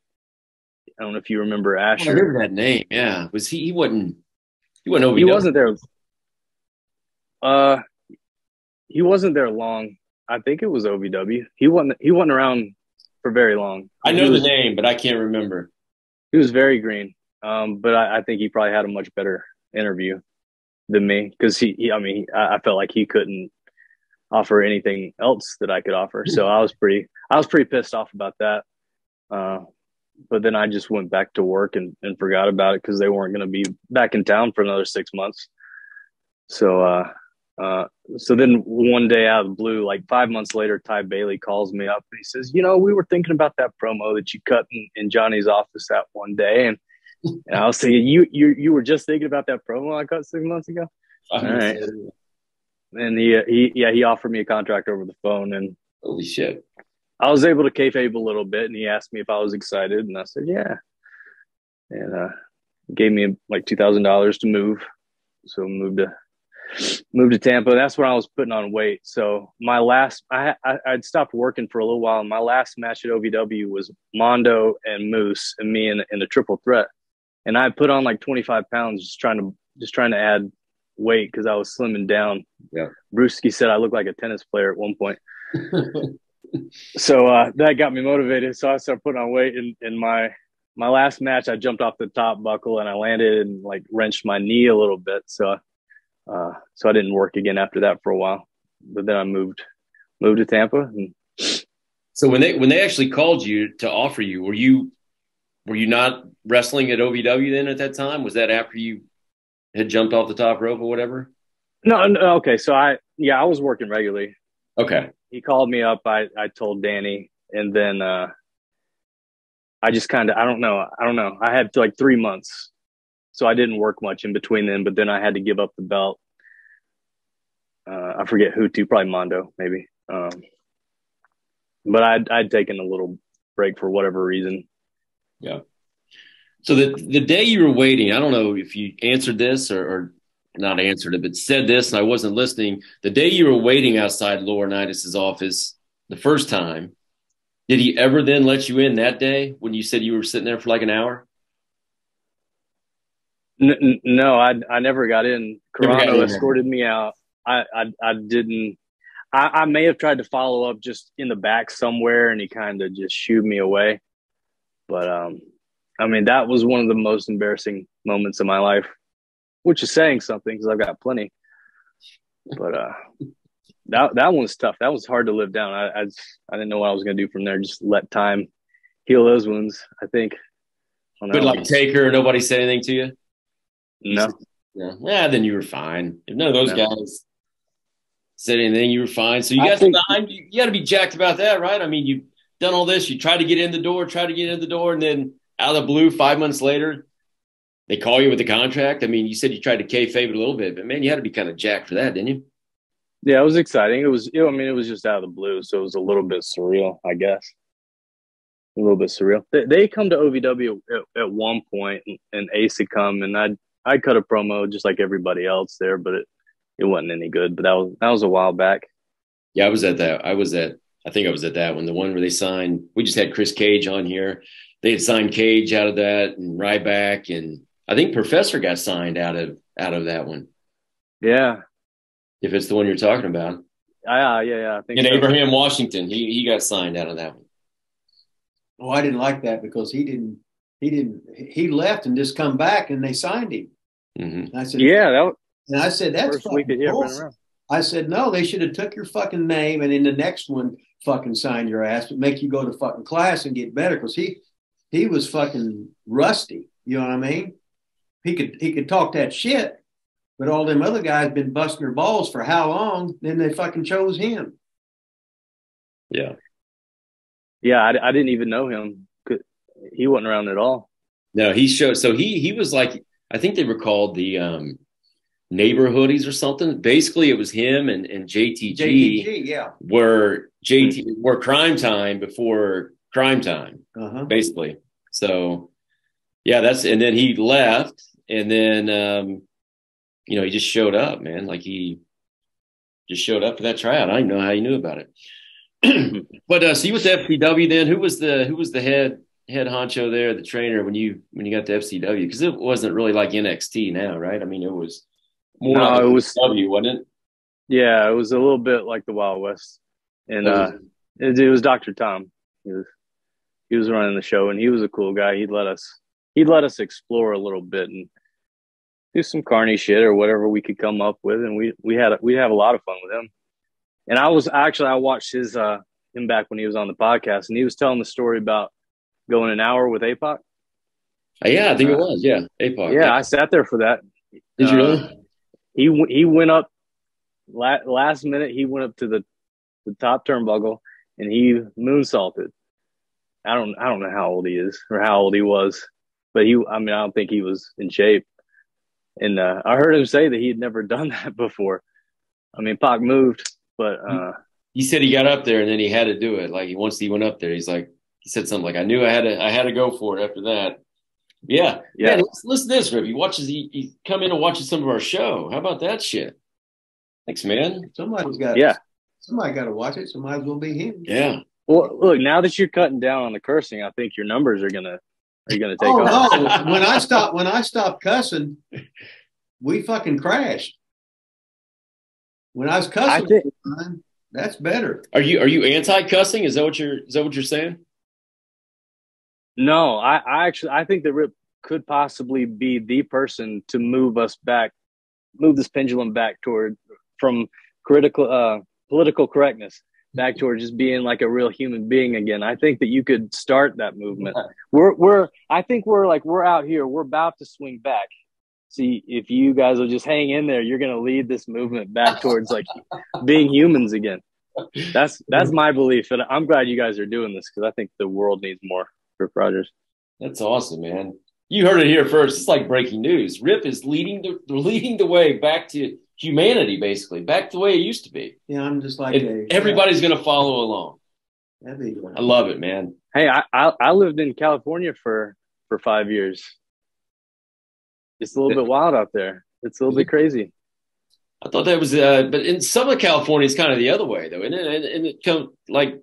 I don't know if you remember
I
Asher.
remember that name. Yeah, was he? He wasn't. He wasn't OVW.
he wasn't there. Uh, he wasn't there long. I think it was OVW. He wasn't. He wasn't around for very long.
I know
was-
the name, but I can't remember.
He was very green. Um, but I, I think he probably had a much better interview than me because he, he, I mean, he, I, I felt like he couldn't offer anything else that I could offer. So I was pretty, I was pretty pissed off about that. Uh, but then I just went back to work and, and forgot about it because they weren't going to be back in town for another six months. So, uh, uh, so then one day out of the blue, like five months later, Ty Bailey calls me up and he says, "You know, we were thinking about that promo that you cut in, in Johnny's office that one day, and And I was thinking, you you you were just thinking about that promo I cut six months ago. All right. And he he yeah he offered me a contract over the phone, and
Holy shit.
I was able to kayfabe a little bit, and he asked me if I was excited, and I said yeah, and uh, gave me like two thousand dollars to move, so moved to moved to Tampa. That's when I was putting on weight. So my last, I, I I'd stopped working for a little while. And my last match at OVW was Mondo and Moose and me in, in a triple threat, and I put on like twenty five pounds just trying to just trying to add weight because I was slimming down.
Yeah.
Brewski said I looked like a tennis player at one point. so uh, that got me motivated. So I started putting on weight. In, in my my last match, I jumped off the top buckle and I landed and like wrenched my knee a little bit. So uh, so I didn't work again after that for a while. But then I moved moved to Tampa. And...
So when they when they actually called you to offer you, were you were you not wrestling at OVW then at that time? Was that after you had jumped off the top rope or whatever?
No, no okay. So I yeah, I was working regularly.
Okay.
He called me up. I I told Danny, and then uh, I just kind of I don't know I don't know. I had like three months so I didn't work much in between then, but then I had to give up the belt. Uh, I forget who to, probably Mondo, maybe. Um, but I'd, I'd taken a little break for whatever reason.
Yeah. So the the day you were waiting, I don't know if you answered this or, or not answered it, but said this, and I wasn't listening. The day you were waiting outside Laurinaitis's office the first time, did he ever then let you in that day when you said you were sitting there for like an hour?
N- no, I I never got in. Carrano escorted me out. I I, I didn't. I, I, may have tried to follow up just in the back somewhere, and he kind of just shooed me away. But um, I mean, that was one of the most embarrassing moments of my life, which is saying something because I've got plenty. But uh, that that one was tough. That was hard to live down. I I, just, I didn't know what I was going to do from there. Just let time heal those wounds. I think.
Good luck, Taker. Nobody said anything to you.
No.
Yeah. yeah, then you were fine. If none of those no. guys said anything, you were fine. So you got think. You, you got to be jacked about that, right? I mean, you've done all this. You tried to get in the door, try to get in the door, and then out of the blue, five months later, they call you with the contract. I mean, you said you tried to kayfabe it a little bit, but man, you had to be kind of jacked for that, didn't you?
Yeah, it was exciting. It was, you know, I mean, it was just out of the blue, so it was a little bit surreal, I guess. A little bit surreal. They, they come to OVW at, at one point, and, and Ace had come, and I I cut a promo just like everybody else there, but it it wasn't any good. But that was that was a while back.
Yeah, I was at that. I was at. I think I was at that one. The one where they signed. We just had Chris Cage on here. They had signed Cage out of that, and Ryback, and I think Professor got signed out of out of that one.
Yeah,
if it's the one you're talking about.
Yeah, yeah, yeah. I
think and so. Abraham Washington, he he got signed out of that one.
Oh, I didn't like that because he didn't he didn't he left and just come back and they signed him.
Mm-hmm.
I said,
yeah, that was,
and I said, that's fucking bullshit. I said, no, they should have took your fucking name and in the next one fucking sign your ass, but make you go to fucking class and get better because he he was fucking rusty. You know what I mean? He could he could talk that shit, but all them other guys been busting their balls for how long? Then they fucking chose him.
Yeah.
Yeah, I, I didn't even know him. He wasn't around at all.
No, he showed. So he he was like I think they were called the um, neighborhoodies or something. Basically, it was him and, and JTG,
JTG, yeah,
were JT were Cryme Tyme before Cryme Tyme,
uh-huh.
basically. So, yeah, that's and then he left, and then um, you know he just showed up, man. Like he just showed up for that tryout. I don't know how he knew about it. but uh, see, with the FCW, then who was the who was the head head honcho there, the trainer, when you when you got to FCW? Because it wasn't really like NXT now, right? I mean, it was more.
No,
like
it was
W, wasn't it?
Yeah, it was a little bit like the Wild West, and uh, it, it was Doctor Tom. He was he was running the show, and he was a cool guy. He'd let us he'd let us explore a little bit and do some carny shit or whatever we could come up with, and we we had we have a lot of fun with him. And I was actually I watched his uh him back when he was on the podcast, and he was telling the story about going an hour with APOC?
Uh, yeah, I think it was. Yeah, APOC.
Yeah, yeah, I sat there for that.
Did you really? Uh,
he he went up last minute. He went up to the the top turnbuckle and he moonsaulted. I don't I don't know how old he is or how old he was, but he, I mean, I don't think he was in shape. And uh, I heard him say that he had never done that before. I mean, Pac moved, but uh,
he said he got up there and then he had to do it. Like once he went up there, he's like he said something like, "I knew I had to I had to go for it after that." Yeah,
yeah.
Man, listen, listen to this, Rip. He watches. He, he come in and watches some of our show. How about that shit? Thanks, man.
Somebody's got.
Yeah.
Somebody got to watch it. So might as well be him.
Yeah.
Well, look. Now that you're cutting down on the cursing, I think your numbers are gonna are gonna take
oh,
off.
no. when I stop when I stop cussing, we fucking crashed. When I was cussing,
I think,
that's better.
Are you are you anti cussing? Is that what you're is that what you're saying?
No, I, I actually I think that Rip could possibly be the person to move us back, move this pendulum back toward from critical uh, political correctness back toward just being like a real human being again. I think that you could start that movement. We're we're I think we're like we're out here. We're about to swing back. See if you guys will just hang in there, you're gonna lead this movement back towards like being humans again. That's that's my belief, and I'm glad you guys are doing this because I think the world needs more Rip Rogers.
That's awesome, man. You heard it here first. It's like breaking news. Rip is leading the leading the way back to humanity, basically, back to the way it used to be.
Yeah, I'm just like
And everybody's going to follow along. I love it, man.
Hey, I, I I lived in California for for five years. It's a little bit wild out there. It's a little bit crazy.
I thought that was, uh, but in Southern California, it's kind of the other way, though, isn't it? And, and it come like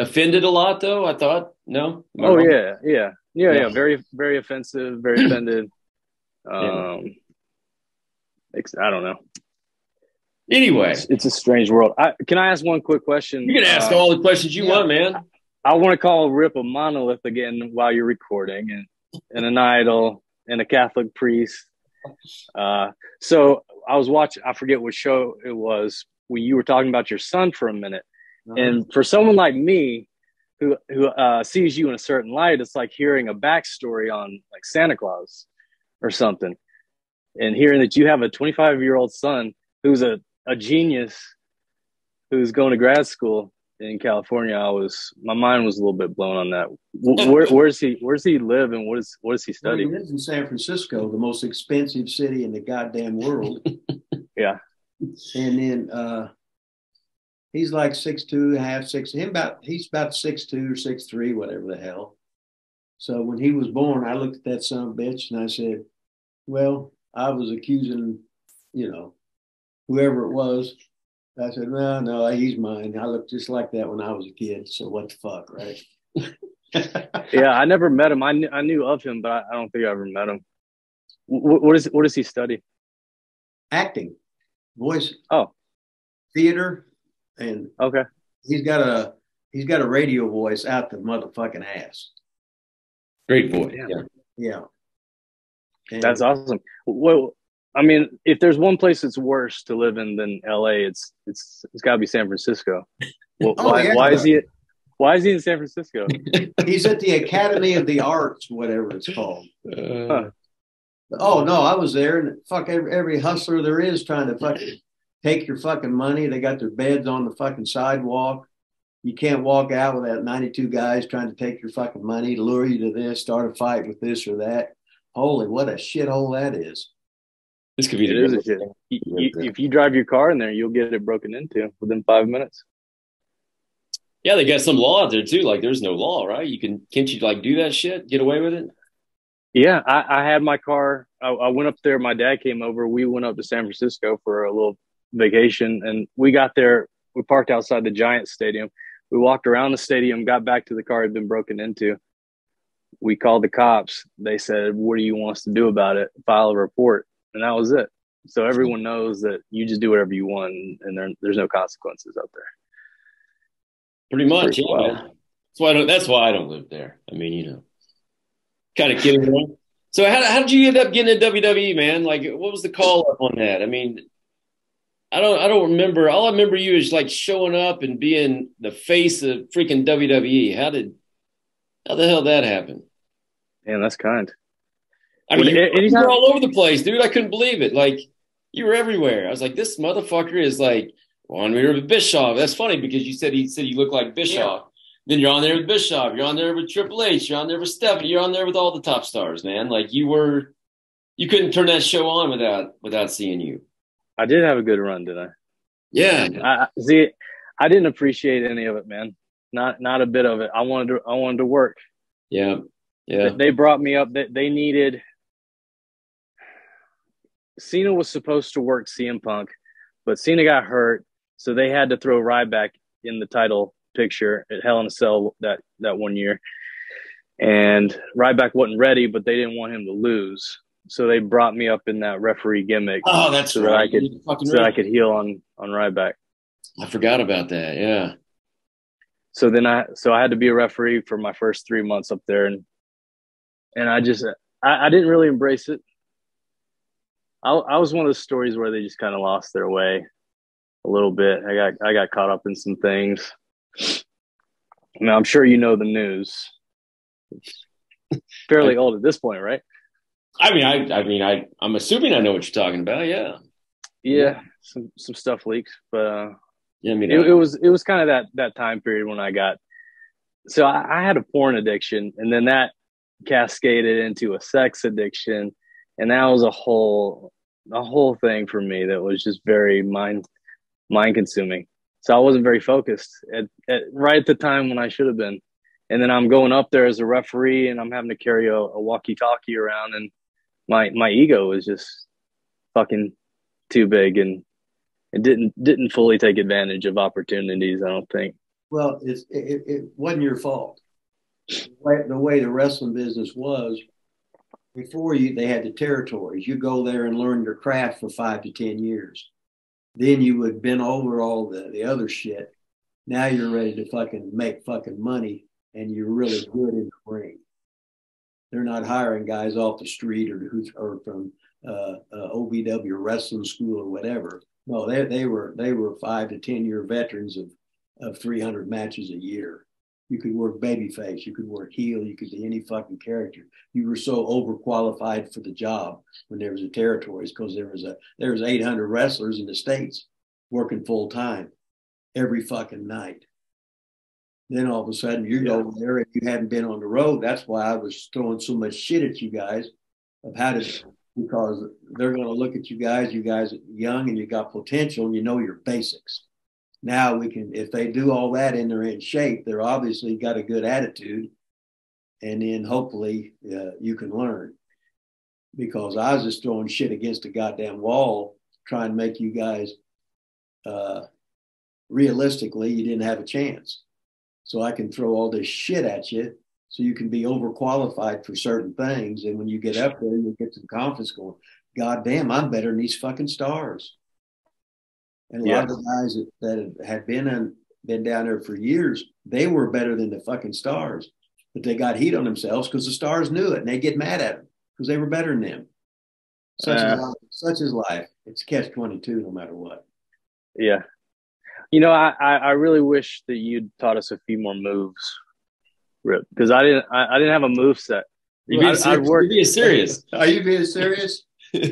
offended a lot, though. I thought, no. Am
Oh yeah, yeah, yeah,
Yeah.
yeah. Very very offensive. Very offended. Um, ex- I don't know.
Anyway,
It's, it's a strange world. I, can I ask one quick question?
you can ask
Uh,
all the questions you
yeah.
want, man.
I want to call Rip a monolith again while you're recording, and and an idol and a Catholic priest. Uh, so I was watching. I forget what show it was when you were talking about your son for a minute. And for someone like me, who who uh, sees you in a certain light, it's like hearing a backstory on like Santa Claus or something, and hearing that you have a 25 year old son who's a a genius who's going to grad school in California. I was my mind was a little bit blown on that. Where, where's he? Where's he live and what is what does he
Well, he lives in San Francisco, the most expensive city in the goddamn world.
Yeah.
And then uh he's like six two, half six. Him about he's about six two or six three, whatever the hell. So when he was born, I looked at that son of a bitch and I said, Well, I was accusing, you know, whoever it was. I said, No, no, he's mine. I looked just like that when I was a kid. So what the fuck, right?
Yeah, I never met him. I knew, I knew of him, but I, I don't think I ever met him. What, what is what does he study?
Acting, voice,
Oh,
theater, and
okay.
he's got a he's got a radio voice out the motherfucking ass.
Great boy.
Yeah.
Yeah.
Yeah. And
That's awesome. Well, I mean, if there's one place that's worse to live in than LA, it's it's it's got to be San Francisco. Well,
Oh,
why,
yeah.
why is he? Why is he in San Francisco?
He's at the Academy of the Arts, whatever it's called.
Uh,
Oh no, I was there and fuck every, every hustler there is trying to fucking take your fucking money. They got their beds on the fucking sidewalk. You can't walk out without 92 guys trying to take your fucking money, lure you to this, start a fight with this or that. Holy, what a shithole that is.
this could be
It
the
is a shit. You- you- if you drive your car in there, you'll get it broken into within five minutes.
Yeah, they got some law out there too. Like, there's no law, right? You can can't you like do that shit? Get away with it?
Yeah, I, I had my car. I, I went up there. My dad came over. We went up to San Francisco for a little vacation, and we got there. We parked outside the Giants Stadium. We walked around the stadium, got back to the car had been broken into. We called the cops. They said, "What do you want us to do about it? File a report." And that was it. So everyone knows that you just do whatever you want, and there, there's no consequences out there.
Pretty much.
Pretty
Yeah. That's why I don't. That's why I don't live there. I mean, you know, kind of kidding. So how how did you end up getting a WWE, man? Like, what was the call up on that? I mean, I don't I don't remember. All I remember you is like showing up and being the face of freaking WWE. How did how the hell that happen?
Man, that's kind.
I mean,
When-
you, you were all over the place, dude. I couldn't believe it. Like you were everywhere. I was like, this motherfucker is like Juan Mira Bischoff. That's funny because you said he said you look like Bischoff. then you're on there with Bischoff, you're on there with Triple H, you're on there with Stephanie, you're on there with all the top stars, man. Like you were, you couldn't turn that show on without without seeing you.
I did have a good run, did I?
Yeah.
I see. I didn't appreciate any of it, man. Not not a bit of it. I wanted to. I wanted to work.
Yeah. Yeah.
They brought me up. That they needed. Cena was supposed to work CM Punk, but Cena got hurt, so they had to throw Ryback in the title picture at Hell in a Cell that that one year. And Ryback wasn't ready, but they didn't want him to lose, so they brought me up in that referee gimmick.
Oh, that's
so
right.
that I could so that I could heel on on Ryback.
I forgot about that. Yeah.
So then I so I had to be a referee for my first three months up there, and and I just I, I didn't really embrace it. I, I was one of those stories where they just kind of lost their way a little bit. I got I got caught up in some things. Now I'm sure you know the news. It's fairly old at this point, right?
I mean, I I mean, I I'm assuming I know what you're talking about. Yeah.
Yeah, some some stuff leaks, but uh,
Yeah. I mean,
it, it was it was kind of that that time period when I got. So I, I had a porn addiction, and then that cascaded into a sex addiction, and that was a whole a whole thing for me that was just very mind mind consuming. So I wasn't very focused at, at right at the time when I should have been. And then I'm going up there as a referee, and I'm having to carry a, a walkie talkie around, and my my ego was just fucking too big, and it didn't didn't fully take advantage of opportunities. I don't think.
Well, it's, it, it wasn't your fault. The way, the way the wrestling business was before you, they had the territories. You go there and learn your craft for five to ten years. Then you would bend over all the, the other shit. Now you're ready to fucking make fucking money, and you're really good in the ring. They're not hiring guys off the street or who's or from uh, uh, OVW wrestling school or whatever. No, they they were they were five to ten year veterans of of 300 matches a year. You could work babyface, you could work heel, you could be any fucking character. You were so overqualified for the job when there was a territories because there was a there was 800 wrestlers in the states working full time every fucking night. Then all of a sudden you go there and you hadn't been on the road. That's why I was throwing so much shit at you guys of how to because they're going to look at you guys. You guys are young and you got potential. And you know your basics now we can if they do all that and they're in shape they're obviously got a good attitude and then hopefully uh, you can learn because i was just throwing shit against a goddamn wall trying to make you guys uh, realistically you didn't have a chance so i can throw all this shit at you so you can be overqualified for certain things and when you get up there you'll get some confidence going god damn i'm better than these fucking stars and a
Yeah.
lot of the guys that, that had been in, been down there for years, they were better than the fucking stars. But they got heat on themselves because the stars knew it and they get mad at them because they were better than them. Such,
Uh.
is life. such is life. It's catch 22 no matter what.
Yeah. You know, I, I, I really wish that you'd taught us a few more moves, Rip, because I didn't I, I didn't have a move set.
you being
I-
serious?
I'd work-
You're being serious.
Are you being serious?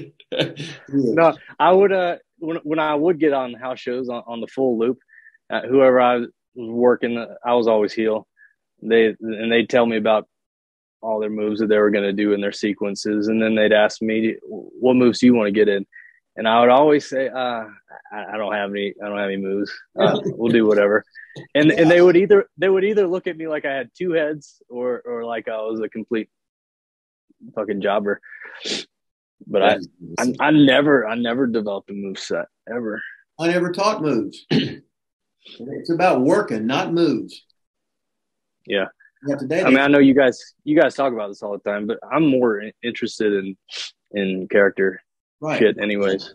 No, I would uh when when I would get on house shows on, on the full loop, uh, whoever I was working, I was always heel. They and they'd tell me about all their moves that they were going to do in their sequences, and then they'd ask me, "What moves do you want to get in?" And I would always say, uh, I, "I don't have any. I don't have any moves. Uh, we'll do whatever." And and they would either they would either look at me like I had two heads, or or like I was a complete fucking jobber. But I, I, I never, I never developed a move set ever.
I never taught moves. it's about working, not moves.
Yeah.
Yeah, today
I mean, I know you guys, you guys talk about this all the time, but I'm more interested in, in character
right.
shit, anyways.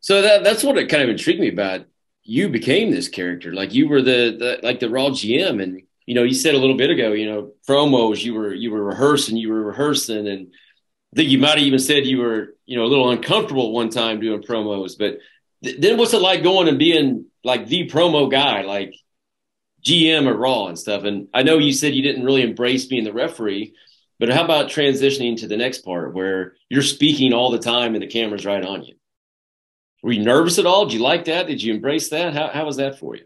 So that that's what it kind of intrigued me about you became this character. Like you were the, the like the raw GM, and you know you said a little bit ago, you know promos. You were you were rehearsing, you were rehearsing, and I think you might have even said you were you know a little uncomfortable one time doing promos. But th- then what's it like going and being like the promo guy, like GM at Raw and stuff? And I know you said you didn't really embrace being the referee. But how about transitioning to the next part where you're speaking all the time and the camera's right on you? Were you nervous at all? Did you like that? Did you embrace that? How, how was that for you?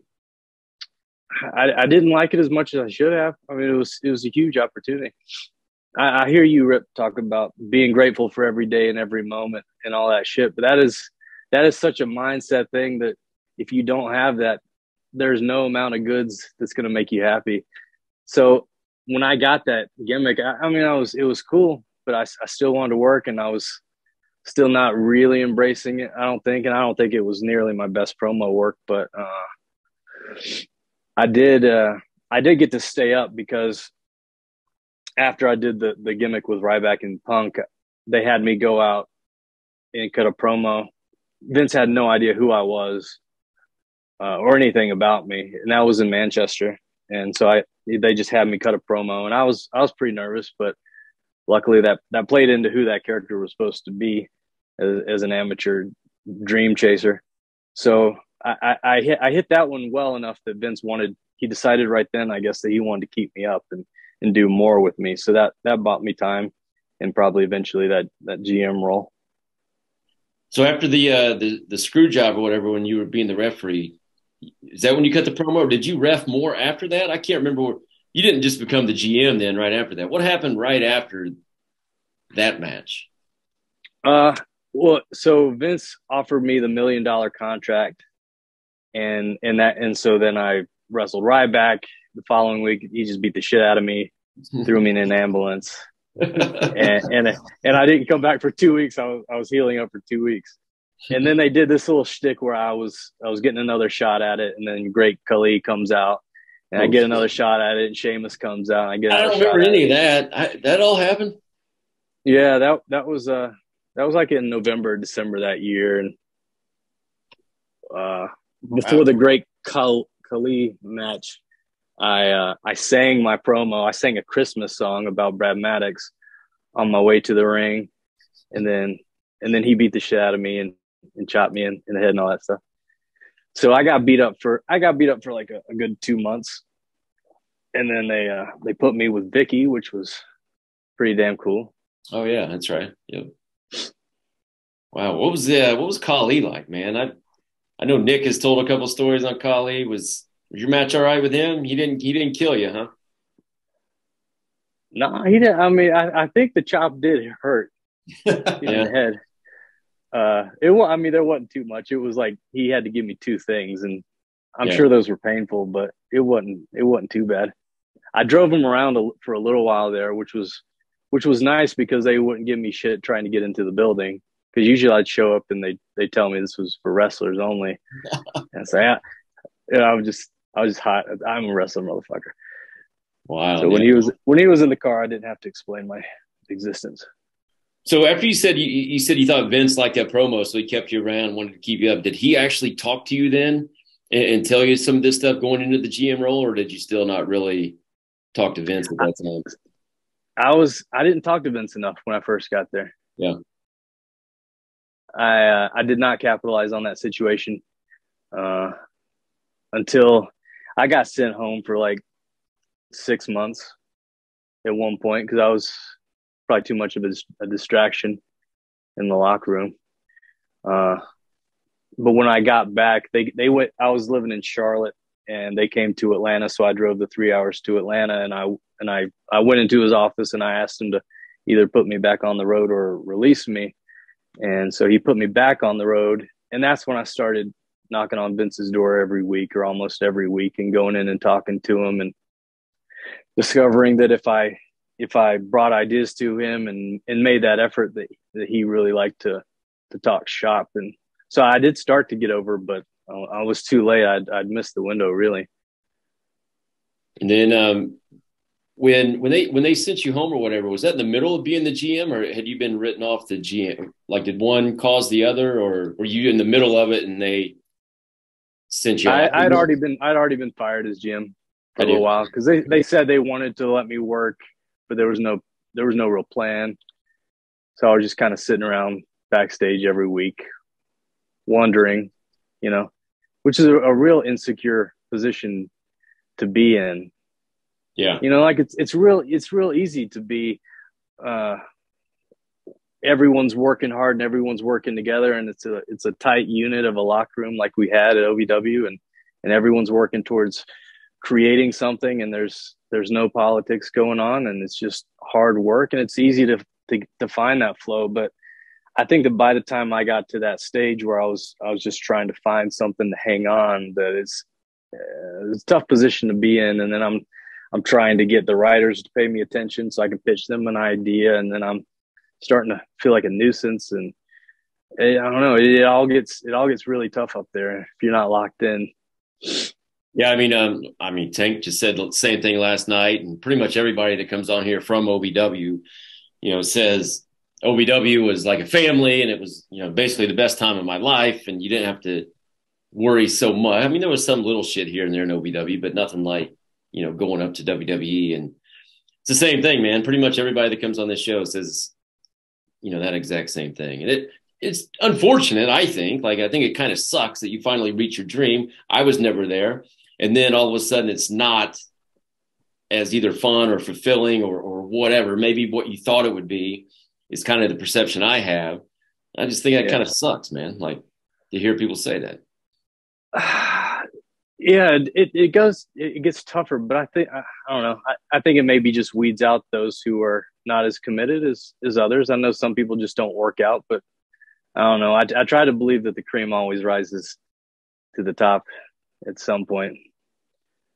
I, I didn't like it as much as I should have. I mean, it was it was a huge opportunity. I, I hear you, Rip, talk about being grateful for every day and every moment and all that shit, but that is that is such a mindset thing that if you don't have that, there's no amount of goods that's going to make you happy. So when I got that gimmick, I, I mean, I was it was cool, but I, I still wanted to work, and I was still not really embracing it. I don't think, and I don't think it was nearly my best promo work, but uh, I did. Uh, I did get to stay up because after I did the the gimmick with Ryback and Punk, they had me go out and cut a promo. Vince had no idea who I was uh, or anything about me, and that was in Manchester. And so I they just had me cut a promo, and I was I was pretty nervous, but luckily that that played into who that character was supposed to be as, as an amateur dream chaser. So I, I, I hit I hit that one well enough that Vince wanted. He decided right then, I guess, that he wanted to keep me up and and do more with me. So that that bought me time, and probably eventually that that GM role.
So after the uh, the the screw job or whatever, when you were being the referee, is that when you cut the promo, or did you ref more after that? I can't remember. You didn't just become the GM then right after that. What happened right after that match?
Uh, well, so Vince offered me the million dollar contract, and and that and so then I wrestled Ryback. The following week, he just beat the shit out of me, threw me in an ambulance, and, and and I didn't come back for two weeks. I was I was healing up for two weeks and then they did this little shtick where I was I was getting another shot at it, and then Great Khali comes out, and oh, I get another shot at it, and Sheamus comes out. I get.
I don't remember any of that. I, that all happened.
Yeah, that that was uh that was like in November, December that year, and uh before wow. the Great Khali match, I uh I sang my promo. I sang a Christmas song about Brad Maddox on my way to the ring, and then and then he beat the shit out of me and and chopped me in, in the head and all that stuff. So I got beat up for I got beat up for like a, a good two months, and then they uh, they put me with Vickie, which was pretty damn cool.
Oh yeah, that's right. Yep. Wow, what was the uh, what was Khali like, man? I I know Nick has told a couple stories on Khali. Was was your match all right with him? He didn't he didn't kill you, huh?
No, he didn't. I mean, I, I think the chop did hurt in yeah. the head uh, it I mean, there wasn't too much. It was like he had to give me two things, and I'm yeah. sure those were painful, but it wasn't it wasn't too bad. I drove him around a, for a little while there, which was which was nice because they wouldn't give me shit trying to get into the building. Because usually I'd show up and they they tell me this was for wrestlers only, and so yeah, I was just I was just hot. I'm a wrestler, motherfucker. Wow. So when he was when he was in the car, I didn't have to explain my existence.
So after you said you, you said you thought Vince liked that promo, so he kept you around, wanted to keep you up. Did he actually talk to you then and, and, tell you some of this stuff going into the GM role, or did you still not really talk to Vince at that time?
I was I didn't talk to Vince enough when I first got there.
Yeah,
I uh, I did not capitalize on that situation uh, until I got sent home for like six months at one point because I was probably too much of a, a distraction in the locker room. Uh, but when I got back, they they went. I was living in Charlotte, and they came to Atlanta, so I drove the three hours to Atlanta, and I and I I went into his office and I asked him to either put me back on the road or release me, and so he put me back on the road, and that's when I started knocking on Vince's door every week or almost every week, and going in and talking to him and discovering that if I if I brought ideas to him and and made that effort that that he really liked to to talk shop and so I did start to get over, but I was too late. I'd I'd missed the window really.
And then um, when when they when they sent you home or whatever, was that in the middle of being the GM, or had you been written off the GM? Like, did one cause the other, or were you in the middle of it and they sent you?
I, would already been I'd already been fired as GM for a little while because they they said they wanted to let me work but there was no there was no real plan. So I was just kind of sitting around backstage every week, wondering, you know, which is a, a real insecure position to be in.
Yeah.
You know, like it's it's real it's real easy to be uh everyone's working hard and everyone's working together and it's a it's a tight unit of a locker room like we had at OVW and and everyone's working towards creating something and there's there's no politics going on and it's just hard work and it's easy to to, to find that flow. But I think that by the time I got to that stage where I was I was just trying to find something to hang on that it's uh, it's a tough position to be in. And then I'm I'm trying to get the writers to pay me attention so I can pitch them an idea. And then I'm starting to feel like a nuisance. And it, I don't know. It all gets it all gets really tough up there if you're not locked in
yeah, I mean, um, I mean, Tank just said the same thing last night, and pretty much everybody that comes on here from OVW, you know, says OVW was like a family, and it was, you know, basically the best time of my life, and you didn't have to worry so much. I mean, there was some little shit here and there in OVW, but nothing like, you know, going up to WWE, and it's the same thing, man. Pretty much everybody that comes on this show says, you know, that exact same thing, and it it's unfortunate, I think. Like, I think it kind of sucks that you finally reach your dream. I was never there and then all of a sudden it's not as either fun or fulfilling or, or whatever. Maybe what you thought it would be is kind of the perception i have. I just think that yeah. kind of sucks man like to hear people say that.
Yeah it, it goes it gets tougher but i think i, I don't know. I, I think it maybe just weeds out those who are not as committed as as others. I know some people just don't work out but i don't know. I, I try to believe that the cream always rises to the top at some point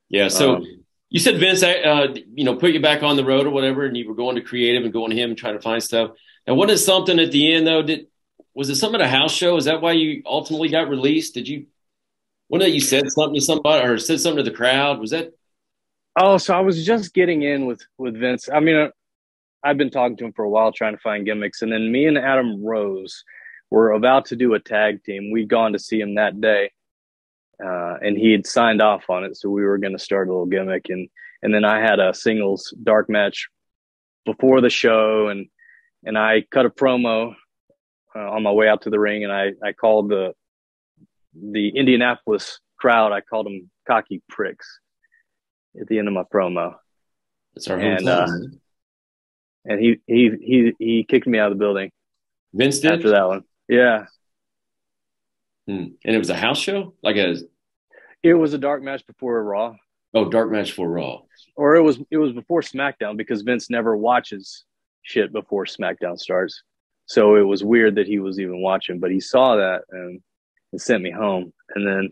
yeah. So um, you said Vince, uh, you know, put you back on the road or whatever, and you were going to creative and going to him and trying to find stuff. And what is something at the end though? Did was it something at a house show? Is that why you ultimately got released? Did you? When that you said something to somebody or said something to the crowd? Was that?
Oh, so I was just getting in with with Vince. I mean, uh, I've been talking to him for a while, trying to find gimmicks, and then me and Adam Rose were about to do a tag team. We'd gone to see him that day, uh, and he had signed off on it. So we were going to start a little gimmick, and and then I had a singles dark match before the show, and and I cut a promo uh, on my way out to the ring, and I I called the the Indianapolis crowd. I called them cocky pricks at the end of my promo.
That's our and, uh,
and he he he he kicked me out of the building.
Vince did
after that one. Yeah,
Hmm. And it was a house show, like a.
It was a dark match before Raw.
Oh, dark match for Raw.
Or it was it was before SmackDown because Vince never watches shit before SmackDown starts. So it was weird that he was even watching, but he saw that and, and sent me home. And then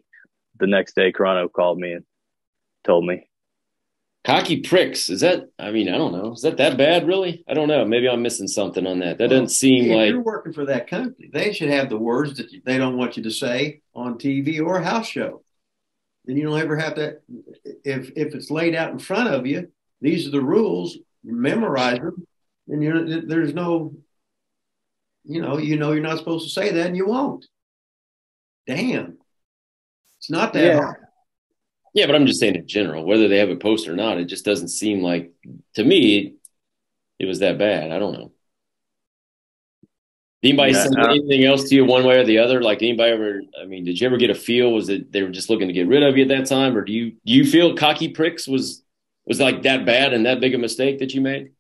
the next day, Carrano called me and told me.
Cocky pricks. Is that, I mean, I don't know. Is that that bad, really? I don't know. Maybe I'm missing something on that. That well, doesn't seem
if
like.
you're working for that company, they should have the words that they don't want you to say on TV or a house show. Then you don't ever have to, if, if it's laid out in front of you, these are the rules, memorize them, and you're, there's no, you know, you know you're not supposed to say that and you won't. Damn. It's not that yeah. hard.
Yeah, but I'm just saying in general, whether they have a post or not, it just doesn't seem like to me it was that bad. I don't know. Anybody yeah, uh, anything else to you one way or the other? Like anybody ever? I mean, did you ever get a feel? Was it they were just looking to get rid of you at that time, or do you do you feel cocky pricks was was like that bad and that big a mistake that you made?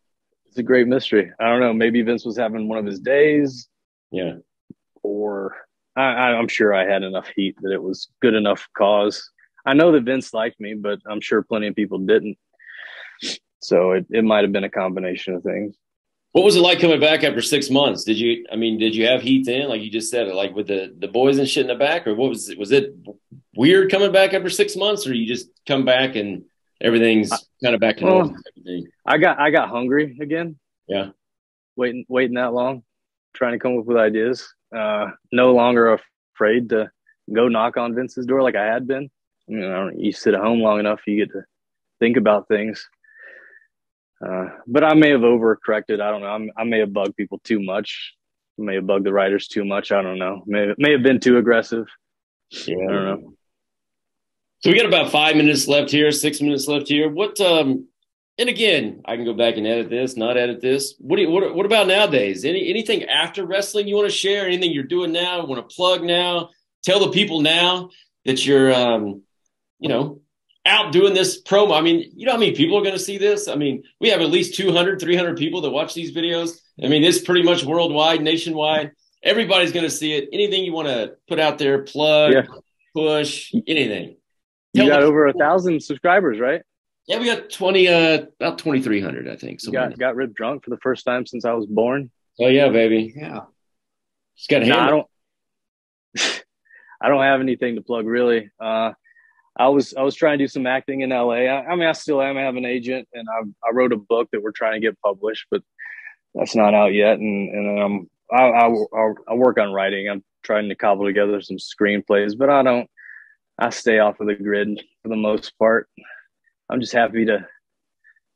It's a great mystery. I don't know. Maybe Vince was having one of his days.
Yeah.
Or I, I'm sure I had enough heat that it was good enough cause. I know that Vince liked me, but I'm sure plenty of people didn't. So it, it might have been a combination of things.
What was it like coming back after six months? Did you, I mean, did you have heat then? Like you just said, like with the, the boys and shit in the back, or what was it? Was it weird coming back after six months, or you just come back and everything's kind of back to normal?
I got, I got hungry again.
Yeah.
Waiting, waiting that long, trying to come up with ideas. Uh, no longer afraid to go knock on Vince's door like I had been you know, you sit at home long enough, you get to think about things. Uh, but I may have overcorrected. I don't know. I'm, i may have bugged people too much. I may have bugged the writers too much. I don't know. May may have been too aggressive. Yeah. I don't know.
So we got about five minutes left here, six minutes left here. What? um And again, I can go back and edit this, not edit this. What do you, what? What about nowadays? Any anything after wrestling you want to share? Anything you're doing now? Want to plug now? Tell the people now that you're um you know, out doing this promo. I mean, you know how many people are going to see this? I mean, we have at least 200, 300 people that watch these videos. I mean, it's pretty much worldwide, nationwide. Everybody's going to see it. Anything you want to put out there, plug, yeah. push, anything.
You got over a thousand subscribers, right?
Yeah, we got twenty, uh, about twenty three hundred, I think.
So got got ripped drunk for the first time since I was born.
Oh yeah, baby.
Yeah.
Just got.
No, I don't. I don't have anything to plug really. Uh, I was I was trying to do some acting in LA. I, I mean, I still am. I have an agent, and I I wrote a book that we're trying to get published, but that's not out yet. And and I'm I, I I work on writing. I'm trying to cobble together some screenplays, but I don't. I stay off of the grid for the most part. I'm just happy to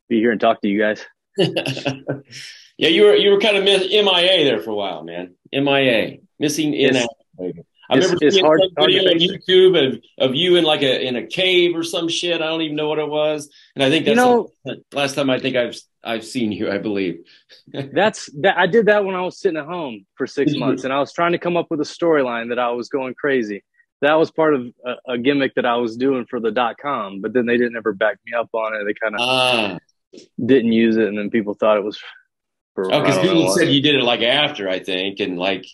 be here and talk to you guys.
yeah, you were you were kind of MIA there for a while, man. MIA, missing in action. I
it's,
remember
it's
seeing
hard,
video on YouTube of, of you in like a in a cave or some shit. I don't even know what it was, and I think that's
you know,
the last time I think I've I've seen you. I believe
that's that. I did that when I was sitting at home for six months, and I was trying to come up with a storyline that I was going crazy. That was part of a, a, gimmick that I was doing for the dot com, but then they didn't ever back me up on it. They kind of
ah.
didn't use it, and then people thought it was.
For, oh, because people said you did it like after, I think, and like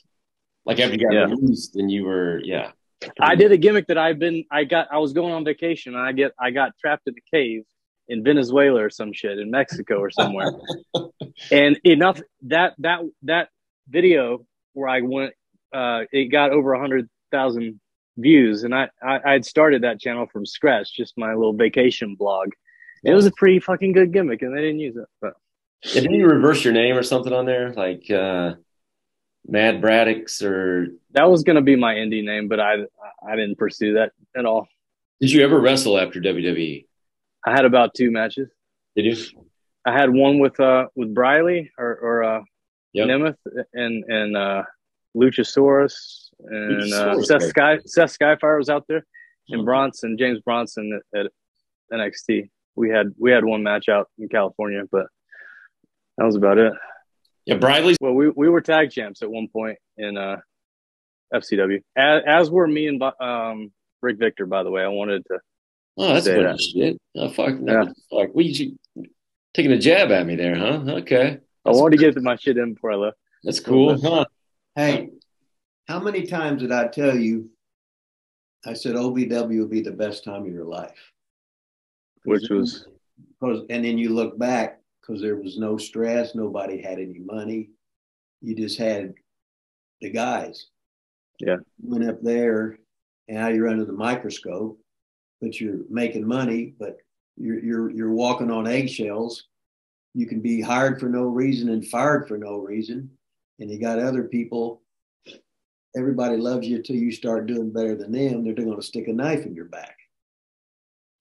like after you got yeah. released and you were yeah.
I did a gimmick that I've been I got I was going on vacation and I get I got trapped in a cave in Venezuela or some shit in Mexico or somewhere. and enough that that that video where I went uh it got over a hundred thousand views and I, I I'd started that channel from scratch, just my little vacation blog. Yeah. It was a pretty fucking good gimmick and they didn't use it. But
didn't you reverse your name or something on there? Like uh Mad Braddocks or
that was going to be my indie name, but I I didn't pursue that at all.
Did you ever wrestle after WWE?
I had about two matches.
Did you?
I had one with uh with Briley or or uh yep. Nemeth and and uh Luchasaurus and uh, Seth Sky Seth Skyfire was out there and mm-hmm. Bronson James Bronson at, at NXT. We had we had one match out in California, but that was about it.
Yeah, Bradley.
Well, we we were tag champs at one point in uh, FCW, as, as were me and um, Rick Victor. By the way, I wanted to.
Oh, that's funny shit. Oh, fuck. Yeah. Fuck. What you taking a jab at me there, huh? Okay.
That's I wanted to get my shit in before I left.
That's cool, huh?
Hey, how many times did I tell you? I said OVW will be the best time of your life.
Which was
because, and then you look back because there was no stress. Nobody had any money. You just had the guys.
Yeah.
Went up there, and now you're under the microscope, but you're making money, but you're you're you're walking on eggshells. You can be hired for no reason and fired for no reason, and you got other people. Everybody loves you until you start doing better than them. They're going to stick a knife in your back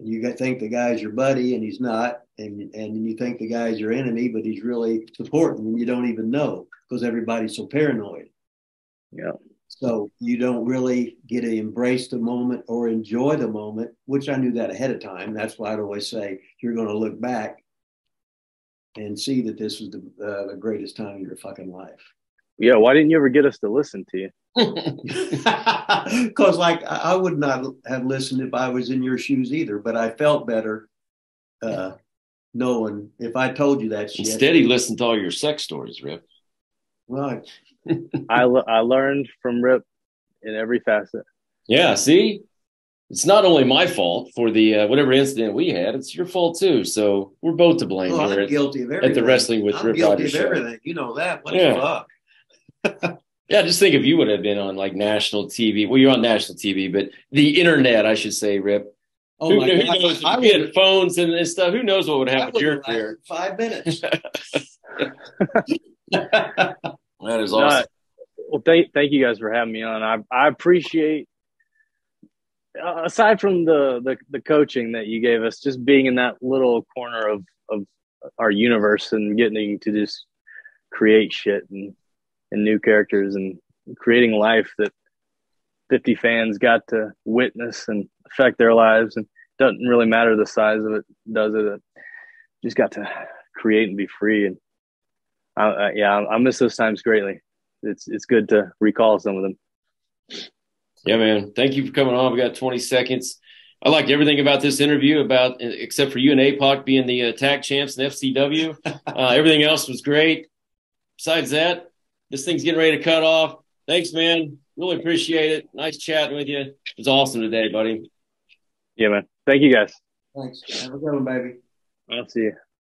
you think the guy's your buddy and he's not, and and you think the guy's your enemy, but he's really supporting, and you don't even know because everybody's so paranoid.
Yeah.
So you don't really get to embrace the moment or enjoy the moment, which I knew that ahead of time. That's why I'd always say you're going to look back and see that this was the, uh, the greatest time of your fucking life.
Yeah, why didn't you ever get us to listen to you?
Because, like, I would not have listened if I was in your shoes either, but I felt better uh, knowing if I told you that shit.
Instead, he listened to all your sex stories, Rip.
Right.
I, I learned from Rip in every facet.
Yeah, see? It's not only my fault for the uh, whatever incident we had; it's your fault too. So we're both to blame.
Well, I'm guilty of everything.
At the wrestling with
I'm
Rip
guilty
Rogers
of everything. You know that. What
yeah.
the fuck?
yeah, just think if you would have been on like national TV. Well, you're on national TV, but the internet, I should say, Rip.
Oh
who,
my
who
God.
knows?
I
If you had phones and, and stuff. Who knows what would happen to your career?
five minutes.
That is
No,
awesome.
well, thank thank you guys for having me on. I I appreciate. Uh, aside from the, the the coaching that you gave us, just being in that little corner of of our universe and getting to just create shit and and new characters and creating life that 50 fans got to witness and affect their lives and doesn't really matter the size of it does it, it just got to create and be free and I, I, yeah I miss those times greatly it's it's good to recall some of them
Yeah, man. Thank you for coming on. We got 20 seconds. I liked everything about this interview, about except for you and APOC being the uh, tag champs in FCW. uh, everything else was great. Besides that, this thing's getting ready to cut off. Thanks, man. Really appreciate it. Nice chatting with you. It was awesome today, buddy.
yeah man Thank you guys.
Thanks. Have a good one, baby.
I'll see you.